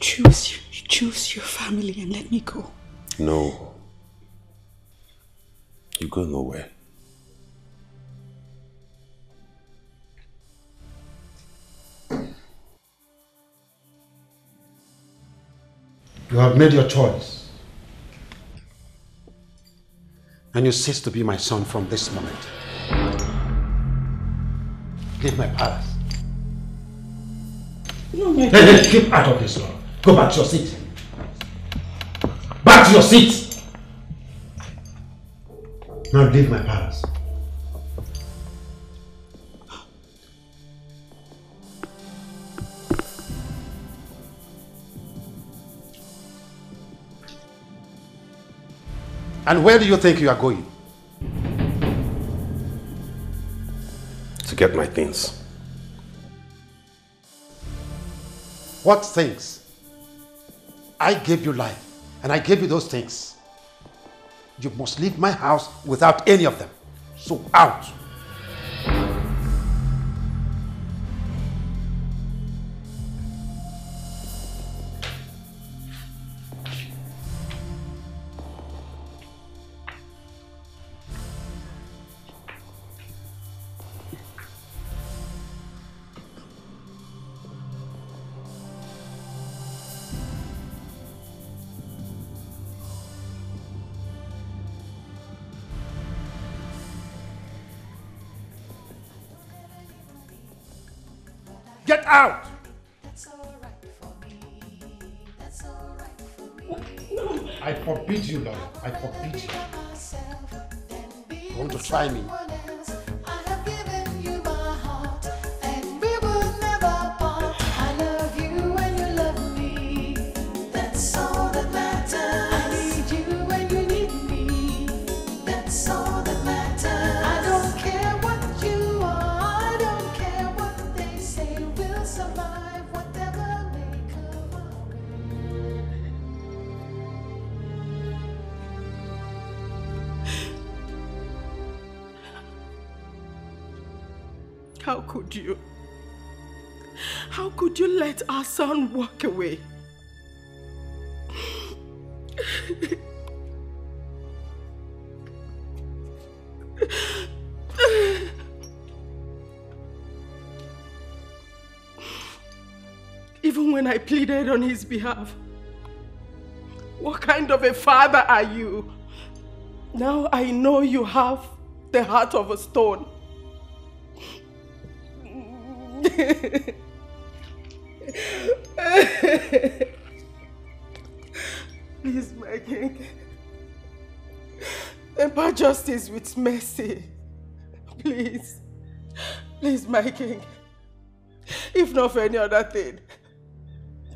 Ch- choose choose your family and let me go. No. You go nowhere. You have made your choice. And you cease to be my son from this moment. Leave my palace. No, my Hey, hey, keep out of this law. Go back to your seat. Back to your seat. Now leave my palace. And where do you think you are going? To get my things. What things? I gave you life and I gave you those things. You must leave my house without any of them. So out. Out! I forbid you, Lord. I forbid you. You want to try me? Pleaded on his behalf, What kind of a father are you? Now I know you have the heart of a stone. Please, my king. Temper justice with mercy. Please. Please, my king. If not for any other thing.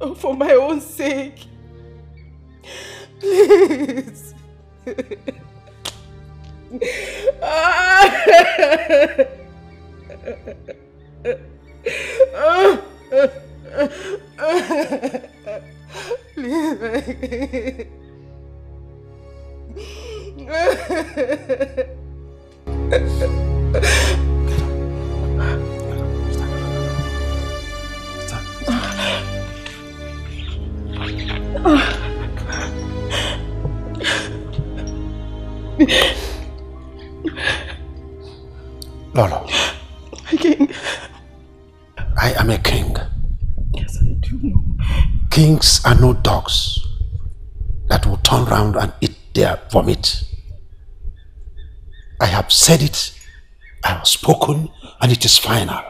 For my own sake. Please. Please, are no dogs that will turn round and eat their vomit. I have said it, I have spoken, and it is final.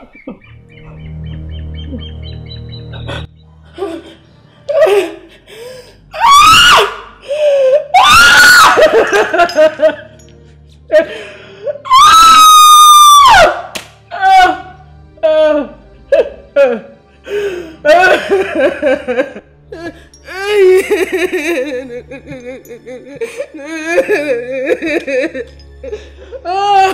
Oh!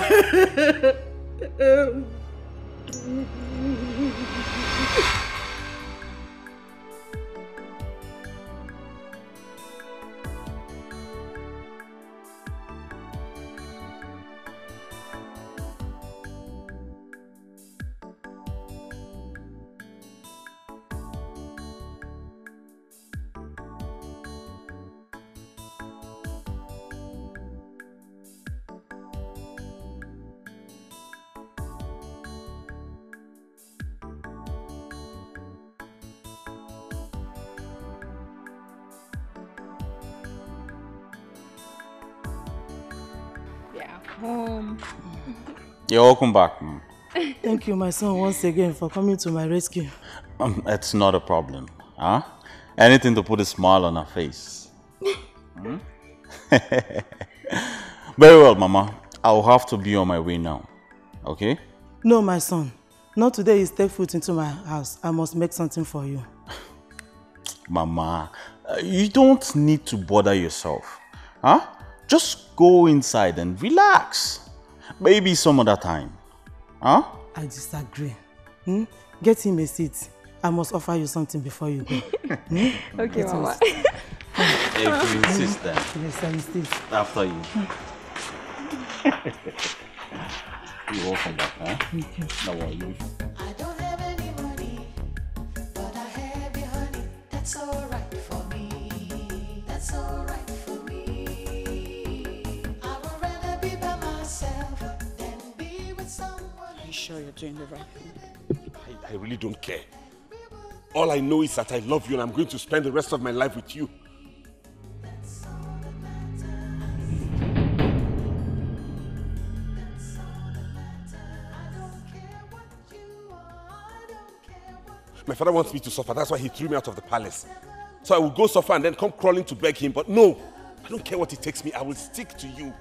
Yeah. Um. You're welcome back. Thank you, my son, once again for coming to my rescue. Um, it's not a problem. Huh? Anything to put a smile on her face. Hmm? Very well, Mama. I'll have to be on my way now. Okay? No, my son. Not today you step foot into my house. I must make something for you. Mama, uh, you don't need to bother yourself. Huh? Just go inside and relax. Maybe some other time. Huh? I disagree. Hmm? Get him a seat. I must offer you something before you go. Hmm? Okay, Get him a Mama. seat. If you insist then. Yes, I insist. After you. You're welcome back, huh? Thank you. No worries. Sure you're doing the right thing? I, I really don't care. All I know is that I love you and I'm going to spend the rest of my life with you. My father wants me to suffer. That's why he threw me out of the palace. So I will go suffer and then come crawling to beg him. But no, I don't care what it takes me. I will stick to you.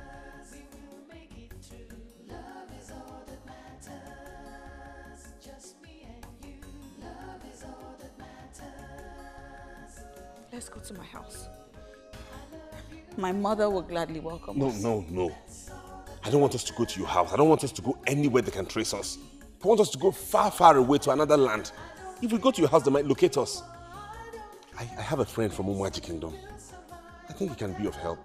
Let's go to my house. My mother will gladly welcome No, us. no, no. No. I don't want us to go to your house. I don't want us to go anywhere they can trace us. I want us to go far, far away to another land. If we go to your house, they might locate us. I, I have a friend from Umwaji Kingdom. I think he can be of help.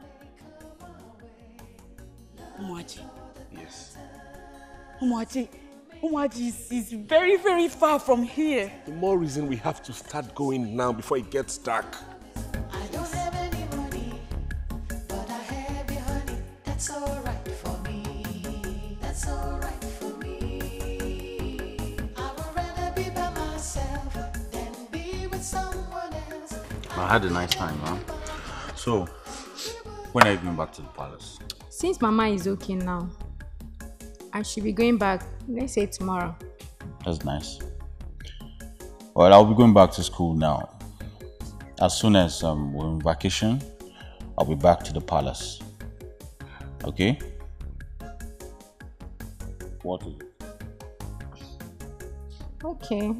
Umwaji. Yes. Umwaji. Umwaji is, is very, very far from here. The more reason we have to start going now before it gets dark. I had a nice time, huh? So, when are you going back to the palace? Since Mama is okay now, I should be going back, let's say tomorrow. That's nice. Well, I'll be going back to school now. As soon as um, we're on vacation, I'll be back to the palace. Okay? What is it? Okay.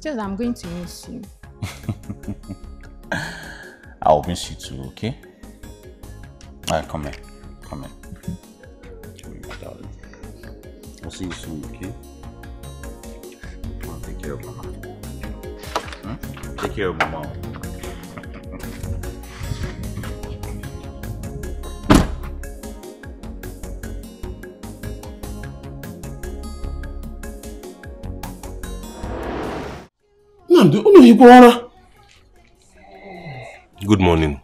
Just I'm going to miss you. I'll miss you too, okay? Alright, come here. Come here. I'll see you soon, okay? Take care of mama. Hmm? Take care of mama. Nnamdi, unu hikwa ụra? Good morning.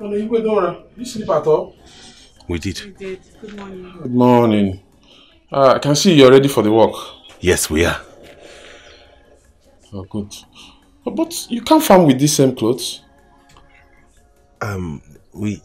Unu hikwa ụra? You sleep at all? We did. We did. Good morning. Good morning. Uh, I can see you're ready for the work. Yes, we are. Oh, good. But you can't farm with these same clothes. Um, we